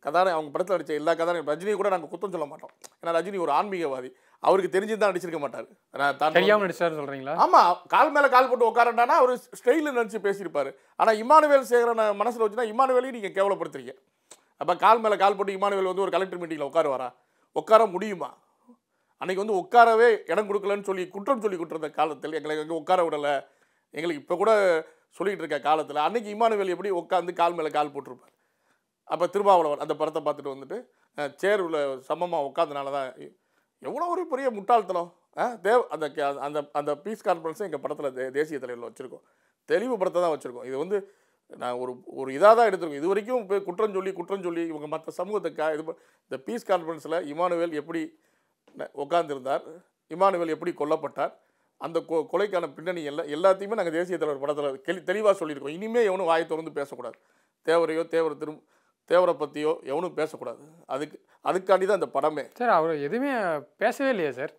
கதான அவங்க படத்தில் நடிச்ச எல்லா கதான ரஜினியை கூட நாங்கள் குத்தம் சொல்ல மாட்டோம். ஏன்னா ரஜினி ஒரு ஆன்மீகவாதி. அவருக்கு தெரிஞ்சு தான் நடிச்சிருக்க மாட்டார். நான் தான்
தெரியாம நடிச்சாருன்னு சொல்றீங்களா?
ஆமா. கால் மேல கால் போட்டு உட்காரண்டானா அவர் ஸ்டைலில் நினச்சி பேசியிருப்பாரு. ஆனா இமானுவேல் சேகரனை மனசுல வச்சுனா இமானுவேலையும் நீங்க கேவலப்படுத்துறீங்க. அப்ப கால் மேல கால் போட்டு இமானுவேல் வந்து ஒரு கலெக்டர் மீட்டிங்ல உட்காருவாரா? உட்கார முடியுமா? அன்னைக்கு வந்து உட்காரவே இடம் கொடுக்கலன்னு சொல்லி குற்றம் சொல்லி கொடுத்துருந்த காலத்தில் எங்களை எங்கே உட்கார விடலை. எங்களுக்கு இப்போ கூட சொல்லிகிட்டு இருக்க காலத்தில் அன்னைக்கு இமானுவேல் எப்படி உட்காந்து கால் மேலே கால் போட்டிருப்பார். அப்போ திருமாவளவன் அந்த படத்தை பார்த்துட்டு வந்துட்டு சேர் உள்ள சமமாக உட்காந்தனால தான் எவ்வளோ ஒரு பெரிய முட்டாள்தனம் ஆ தேவ் அந்த அந்த அந்த பீஸ் கான்ஃபரன்ஸும் எங்கள் படத்தில் தே தேசிய தலைவரில் வச்சுருக்கோம். தெளிவு படத்தை தான் வச்சுருக்கோம். இது வந்து நான் ஒரு ஒரு இதாக தான் எடுத்திருக்கோம். இது வரைக்கும் போய் குற்றம் சொல்லி குற்றம் சொல்லி இவங்க மற்ற சமூகத்தை இது இந்த பீஸ் கான்ஃபரன்ஸில் இமானுவேல் எப்படி உட்காந்துருந்தார் இமானுவேல் எப்படி கொல்லப்பட்டார் அந்த கொ கொலைக்கான பின்னணி எல்லாம் எல்லாத்தையுமே நாங்கள் தேசிய தலைவர் படத்தில் கெளி தெளிவாக சொல்லியிருக்கோம். இனிமேல் எவனும் வாயை திறந்து பேசக்கூடாது. தேவரையோ தேவர் திரும் தேவரை பற்றியோ எவனும் பேசக்கூடாது. அதுக்கு அதுக்காண்டி தான் இந்த படமே.
சார் அவர் எதுவுமே பேசவே இல்லையா சார்?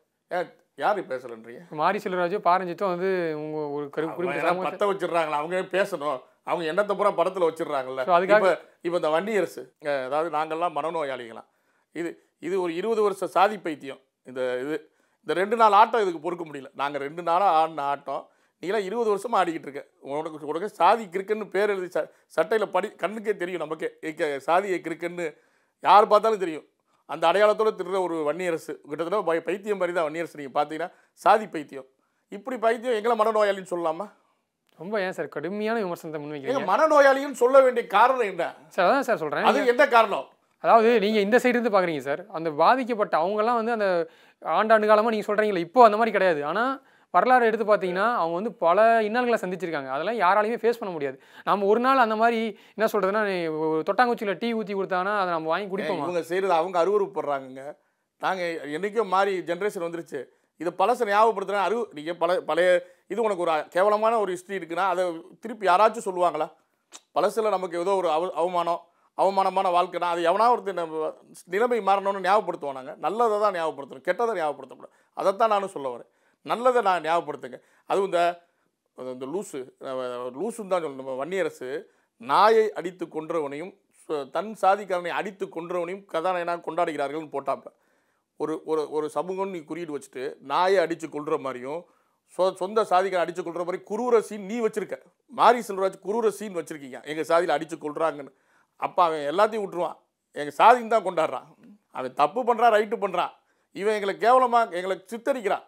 யார் பேசலன்றீங்க?
மாரி செல்வராஜோ பாரஞ்சித்தும் வந்து உங்க ஒரு கரு குறிப்பிட்ட
அவங்க
சமூகத்தை
பத்த வச்சிடுறாங்களா? அவங்க பேசணும்? அவங்க எண்ணத்தை பூரா படத்தில் வச்சிடுறாங்கல்ல? இப்போ இப்போ இந்த வன்னியரசு அதாவது நாங்கள்லாம் மனநோயாளிகளாம். இது இது ஒரு இருபது வருஷ சாதி பைத்தியம். இந்த இது இந்த ரெண்டு நாள் ஆட்டம் இதுக்கு பொறுக்க முடியல. நாங்கள் ரெண்டு நாளாக ஆடின ஆட்டம். நீலாம் இருபது வருஷமாக ஆடிக்கிட்டு இருக்க உனக்கு உனக்கு சாதி கிறுக்குன்னு பேர் எழுதி ச சட்டையில் படி கண்ணுக்கே தெரியும் நமக்கே. சாதியை கிறுக்குன்னு யார் பார்த்தாலும் தெரியும். அந்த அடையாளத்தோட திருற ஒரு வன்னியரசு. கிட்டத்தட்ட பை- பைத்தியம் மாதிரி தான் வன்னியரசு நீங்கள் பார்த்தீங்கன்னா சாதி பைத்தியம். இப்படி பைத்தியம் எங்களை மனநோயாளின்னு சொல்லலாமா?
ரொம்ப ஏன் சார் கடுமையான விமர்சனத்தை முன்வைக்கிறீங்க?
மனநோயாளின்னு சொல்ல வேண்டிய காரணம் என்ன?
சார் அதான் சார் சொல்றேன்.
அது என்ன காரணம்?
அதாவது நீங்கள் இந்த சைடு இருந்து பார்க்குறீங்க சார் அந்த பாதிக்கப்பட்ட அவங்கெல்லாம் வந்து அந்த ஆண்டாண்டு காலமாக நீங்கள் சொல்கிறீங்களா இப்போ அந்த மாதிரி கிடையாது. ஆனால் வரலாறு எடுத்து பார்த்தீங்கன்னா அவங்க வந்து பல இன்னல்களை சந்திச்சிருக்காங்க. அதெல்லாம் யாராலையுமே ஃபேஸ் பண்ண முடியாது. நம்ம ஒரு நாள் அந்த மாதிரி என்ன சொல்கிறதுனா தொட்டாங்குச்சியில் டீ ஊற்றி கொடுத்தாங்கன்னா அதை நம்ம வாங்கி குடிப்போமா?
இவங்க செய்கிறது அவங்க அருவறுப்படுறாங்கங்க நாங்கள் என்றைக்கோ மாறி ஜென்ரேஷன் வந்துருச்சு. இது பழசை ஞாபகப்படுத்துகிறேன் அரு நீங்கள் பல பழைய இது உனக்கு ஒரு கேவலமான ஒரு ஹிஸ்ட்ரி இருக்குன்னா அதை திருப்பி யாராச்சும் சொல்லுவாங்களா? பழசில் நமக்கு ஏதோ ஒரு அவ அவமானம். அவமானமான வாழ்க்கை. நான் அது எவனா ஒருத்தர் நம்ம நிலைமை மாறணும்னு ஞாபகப்படுத்துவோம் நாங்கள் நல்லதை தான் ஞாபகப்படுத்தணும். கெட்டதை ஞாபகப்படுத்தக்கூடாது. அதைத்தான் நானும் சொல்ல வரேன். நல்லதை நான் ஞாபகப்படுத்துங்க. அதுவும் இந்த இந்த லூசு லூசுன்னு தான் சொல்லணும். நம்ம வன்னியரசு நாயை அடித்து கொன்றவனையும் தன் சாதிக்காரனை அடித்து கொன்றவனையும் கதாநாயனாக கொண்டாடுகிறார்கள்னு போட்டாப்ப ஒரு ஒரு ஒரு சமூகம் நீ குறியீடு வச்சுட்டு நாயை அடித்து கொள்கிற மாதிரியும் சொ சொந்த சாதிக்காரன் அடித்து கொள்கிற மாதிரி குரூர சீன் நீ வச்சுருக்க. மாரி செல்வராஜ் குரூர சீன் வச்சுருக்கீங்க. எங்கள் சாதியில் அடித்து கொள்கிறாங்கன்னு அப்போ அவன் எல்லாத்தையும் விட்டுருவான். எங்கள் சாதின்னு தான் கொண்டாடுறான். அவன் தப்பு பண்ணுறான் ரைட்டு பண்ணுறான் இவன் எங்களை கேவலமாக எங்களை சித்தரிக்கிறான்.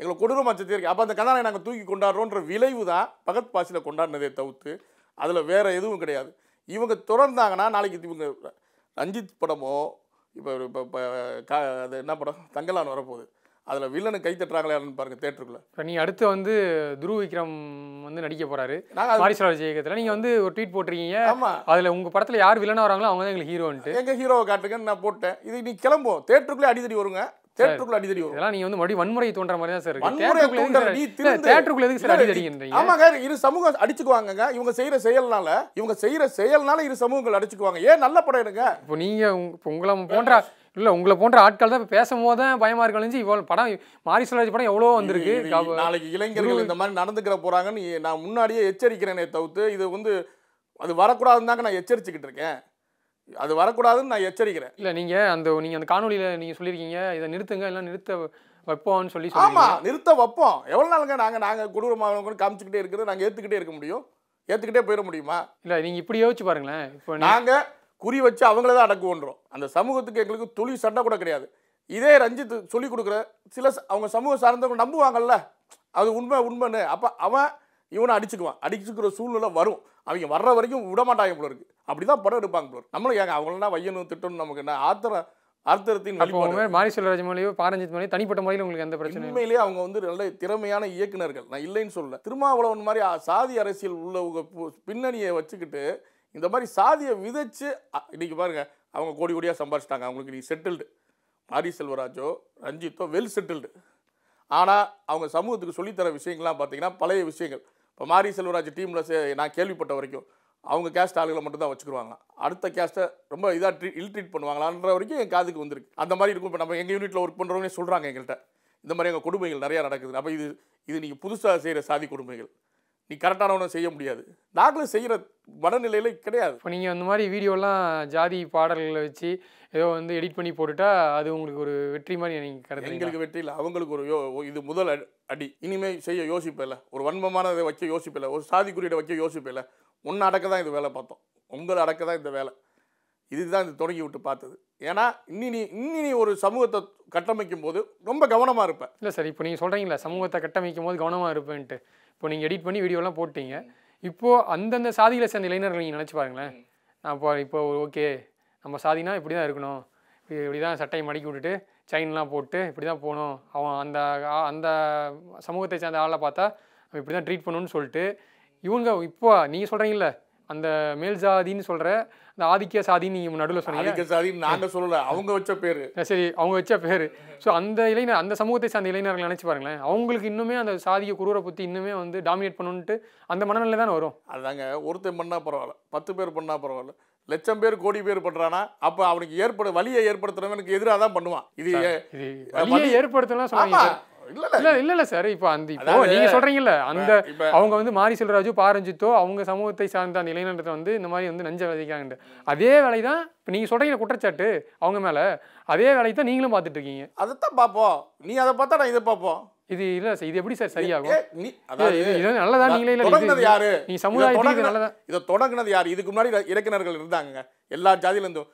எங்களை கொடூரமாக சித்தரிக்கிறான். அப்போ அந்த கதாநாயகனை நாங்கள் தூக்கி கொண்டாடுறோன்ற விளைவு தான் பகத் பாசியில் கொண்டாடினதே தவிர்த்து அதில் வேறு எதுவும் கிடையாது. இவங்க தொடர்ந்தாங்கன்னா நாளைக்கு இவங்க ரஞ்சித் படமோ இப்போ இப்போ அது என்ன படம்? தங்கலான் வரப்போகுது. அதில் வில்லனு கை தட்டுறாங்களே பாருங்க தேட்டருக்குள்ள
இப்போ நீ அடுத்து வந்து துருவ விக்ரம் வந்து நடிக்க போறாரு.
நாங்கள்
மாரி செல்வராஜ் இயக்கத்தில் நீங்கள் வந்து ஒரு ட்வீட் போட்டிருக்கீங்க.
ஆமாம்
அதில் உங்கள் படத்தில் யார் வில்லனாக வராங்களோ அவங்க தான் எங்களுக்கு ஹீரோன்ட்டு
எங்கள் ஹீரோவை காட்டுங்கன்னு நான் போட்டேன். இது நீ கிளம்பும் தேட்டருக்குள்ளே அடிதடி வருங்க. தேட்டருக்குள்ளே அடிதடி வரும்.
இதெல்லாம் நீங்கள் வந்து மறுபடியும் வன்முறை தோன்ற மாதிரி தான் சார்
வன்முறை நீ திருந்து-
தேட்டருக்குள்ள எதுக்கு சார்
ஆமாங்க இரு சமூகம் அடிச்சுக்குவாங்கங்க. இவங்க செய்யற செயல்னால இவங்க செய்யற செயல்னால இரு சமூகங்கள் அடிச்சுக்குவாங்க. ஏன் நல்ல படம் எடுங்க.
இப்போ நீங்கள் இப்போ உங்களை போன்ற இல்லை உங்களை போன்ற ஆட்கள் தான் இப்போ பேசும்போது தான் பயமாக இருக்கணும் இவ்வளோ படம் மாரி செல்வராஜ் படம் எவ்வளோ வந்திருக்கு.
நாளைக்கு இளைஞர்கள் இந்த மாதிரி நடந்துக்கிற போறாங்கன்னு நான் முன்னாடியே எச்சரிக்கிறேனே தவிர்த்து இது வந்து அது வரக்கூடாதுன்னு தாங்க நான் எச்சரிச்சுக்கிட்டு இருக்கேன். அது வரக்கூடாதுன்னு நான் எச்சரிக்கிறேன்.
இல்லை நீங்கள் அந்த நீங்கள் அந்த காணொலியில் நீங்கள் சொல்லியிருக்கீங்க இதை நிறுத்துங்க இல்லை நிறுத்த வைப்போம்னு சொல்லி
ஆமா
சொல்லுவீங்க
நிறுத்த வைப்போம். எவ்வளவு நாளுங்க நாங்க நாங்க கொடூரமாக காமிச்சுக்கிட்டே இருக்கிறது நாங்க ஏத்துக்கிட்டே இருக்க முடியும். ஏத்துக்கிட்டே போயிட முடியுமா?
இல்லை நீங்கள் இப்படி யோசிச்சு பாருங்களேன். இப்போ நீ
நாங்க குறி வச்சு அவங்கள தான் அடக்குவோன்றோம் அந்த சமூகத்துக்கு எங்களுக்கு துளி சண்டை கூட கிடையாது. இதே ரஞ்சித் சொல்லி கொடுக்குற சில அவங்க சமூகம் சார்ந்தவங்க நம்புவாங்கல்ல அது உண்மை உண்மைன்னு. அப்போ அவன் இவனை அடிச்சுக்குவான். அடிச்சுக்கிற சூழ்நிலை வரும். அவங்க வர்ற வரைக்கும் விட மாட்டாங்க போல இருக்கு. அப்படிதான் படம் எடுப்பாங்க போல. நம்மளும் ஏங்க அவங்களெல்லாம் வையணும் திட்டணும் நமக்கு என்ன ஆத்திர ஆத்திரத்தின்
மாரி செல்வராஜ் மேலேயோ பாரஞ்சித் மேலேயோ தனிப்பட்ட முறையில் உங்களுக்கு எந்த பிரச்சனையும் இல்லை.
உண்மையிலேயே அவங்க வந்து நல்ல திறமையான இயக்குனர்கள் நான் இல்லைன்னு சொல்லல. திருமாவளவன் மாதிரி சாதி அரசியல் உள்ளவங்க பின்னணியை வச்சுக்கிட்டு இந்த மாதிரி சாதியை விதைச்சு இன்றைக்கி பாருங்கள் அவங்க கோடி கோடியாக சம்பாரிச்சிட்டாங்க. அவங்களுக்கு நீ செட்டில்டு மாரி செல்வராஜோ ரஞ்சித்தோ வெல் செட்டில்டு ஆனால் அவங்க சமூகத்துக்கு சொல்லித்தர விஷயங்கள்லாம் பார்த்தீங்கன்னா பழைய விஷயங்கள். இப்போ மாரி செல்வராஜ் டீமில் சே நான் கேள்விப்பட்ட வரைக்கும் அவங்க கேஸ்ட் ஆளுகளை மட்டும்தான் வச்சுக்கிருவாங்க. அடுத்த கேஸ்ட்டை ரொம்ப இதாக ட்ரீ இல் ட்ரீட் பண்ணுவாங்களான்ற வரைக்கும் என் காதுக்கு வந்திருக்கு. அந்த மாதிரி இருக்கும். இப்போ நம்ம எங்கள் யூனிட்டில் ஒர்க் பண்ணுறவங்க சொல்கிறாங்க எங்கள்கிட்ட இந்த மாதிரி எங்கள் கொடுமைகள் நிறையா நடக்குது. அப்போ இது இது நீங்கள் புதுசாக செய்கிற சாதி கொடுமைகள். நீ கரெக்டானவனை செய்ய முடியாது. நாங்களும் செய்கிற மனநிலையில கிடையாது.
இப்போ நீங்கள் அந்த மாதிரி வீடியோலாம் ஜாதி பாடல்களை வச்சு ஏதோ வந்து எடிட் பண்ணி போட்டுட்டா அது உங்களுக்கு ஒரு வெற்றி மாதிரி நீங்கள் கருதுறீங்களா?
எங்களுக்கு வெற்றி இல்லை. அவங்களுக்கு ஒரு யோ இது முதல் அடி- அடி. இனிமே செய்ய யோசிப்பில்ல ஒரு வன்மமானதை வைக்க யோசிப்பில்ல ஒரு சாதி குறியீடை வைக்க யோசிப்பில்ல ஒன்று அடக்க தான் இது வேலை பார்த்தோம். உங்களை அடக்க தான் இந்த வேலை. இதுதான் இது தொடங்கி விட்டு பார்த்தது. ஏன்னா இன்னி நீ இன்னி நீ ஒரு சமூகத்தை கட்டமைக்கும் போது ரொம்ப கவனமாக இருப்ப.
இல்லை சார் இப்போ நீங்கள் சொல்கிறீங்களா சமூகத்தை கட்டமைக்கும் போது கவனமாக இருப்பேன்ட்டு. இப்போ நீங்கள் எடிட் பண்ணி வீடியோலாம் போட்டீங்க. இப்போது அந்தந்த சாதியில் சேர்ந்த இளைஞர்கள் நீங்கள் நினச்சி பாருங்களேன். நான் இப்போ இப்போ ஓகே நம்ம சாதினா இப்படி தான் இருக்கணும். இப்படி இப்படி தான் சட்டையை மடக்கி விட்டுட்டு செயின்லாம் போட்டு இப்படி தான் போகணும். அவன் அந்த ஆ- அந்த சமூகத்தை சேர்ந்த ஆளை பார்த்தா அவன் இப்படி தான் ட்ரீட் பண்ணணும்னு சொல்லிட்டு இவங்க இப்போ நீங்கள் சொல்கிறீங்களே அந்த மேல் சாதின்னு சொல்கிற அந்த ஆதிக்க சாதின்னு நீங்கள் நடுவில் சொன்னீங்க.
அதிக சாதி நாங்கள் சொல்லலை. அவங்க வச்ச பேர்.
சரி அவங்க வச்ச பேர். ஸோ அந்த இளைஞர் அந்த சமூகத்தை சார்ந்த இளைஞர்கள் நினச்சி பாருங்களேன். அவங்களுக்கு இன்னுமே அந்த சாதிய குரூரை பற்றி இன்னுமே வந்து டாமினேட் பண்ணணுன்ட்டு அந்த மனநிலை தானே வரும்.
அதாங்க ஒருத்தன் பண்ணால் பரவாயில்ல பத்து பேர் பண்ணால் பரவாயில்ல. லட்சம் பேர் கோடி பேர் பண்ணுறானா அப்போ அவனுக்கு ஏற்பட வலியை ஏற்படுத்துறவனுக்கு எதிராக தான் பண்ணுவான். இது
வலியை ஏற்படுத்தலாம் சொல்லுவாங்க
இல்ல இல்ல
இல்ல சார். இப்போ அந்த இப்போ நீங்க சொல்றீங்கல்ல அந்த அவங்க வந்து மாரி செல்வராஜு பாரஞ்சித்தோ அவங்க சமூகத்தை சார்ந்த அந்த இளைஞர்களை வந்து இந்த மாதிரி வந்து நஞ்ச விதைக்காங்க அதே வேலை தான் இப்போ நீங்க சொல்றீங்க குற்றச்சாட்டு அவங்க மேல அதே வேலையை தான் நீங்களும் பார்த்துட்டு இருக்கீங்க
அதைத்தான் பார்ப்போம். நீ அதை பார்த்தா நான் இதை பார்ப்போம்.
இது இல்ல சார் இது எப்படி சார் சரியாகும்? இது நல்லதா நீங்களே இல்ல
யாரு?
நீ சமுதாயத்துக்கு நல்லதா?
இதை தொடங்குனது யாரு? இதுக்கு முன்னாடி இலக்கினர்கள் இருந்தாங்க எல்லா ஜாதியில இருந்தும்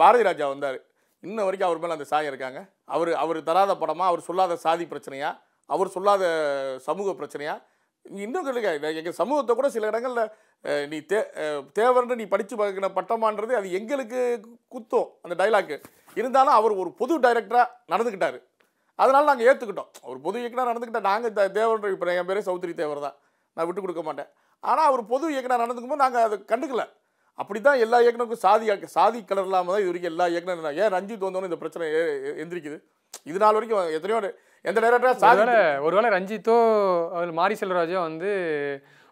பாரதி ராஜா வந்தாரு. இன்ன வரைக்கும் அவர் மேலே அந்த சாயம் இருக்காங்க. அவர் அவர் தராத படமாக அவர் சொல்லாத சாதி பிரச்சனையா அவர் சொல்லாத சமூக பிரச்சனையா? இன்னும் கேளுங்க எங்கள் சமூகத்தை கூட சில இடங்களில் நீ தே தேவர்னு நீ படித்து பார்க்கிற பட்டமான்றது அது எங்களுக்கு குத்தம் அந்த டைலாக்கு இருந்தாலும் அவர் ஒரு பொது டைரக்டராக நடந்துக்கிட்டார். அதனால் நாங்கள் ஏற்றுக்கிட்டோம் ஒரு பொது இயக்குனர் நடந்துக்கிட்டால் நாங்கள் தேவன்ற இப்போ என் பேரே சௌத்ரி தேவர் தான். நான் விட்டு கொடுக்க மாட்டேன். ஆனால் அவர் பொது இயக்குனர் நடந்துக்கும் போது நாங்கள் அதை கண்டுக்கலை. அப்படி தான் எல்லா இயக்குனருக்கும் சாதி சாதி கலர் இல்லாமல் தான் இது வரைக்கும் எல்லா இயக்குனரும் ஏன் ரஞ்சித் வந்தோன்னு இந்த பிரச்சனை எந்திரிக்குது? இது நாள் வரைக்கும் எத்தனையோ எந்த டேரக்டராக சாதி
ஒருவேளை ரஞ்சித்தோ அவர் மாரி செல்வராஜோ வந்து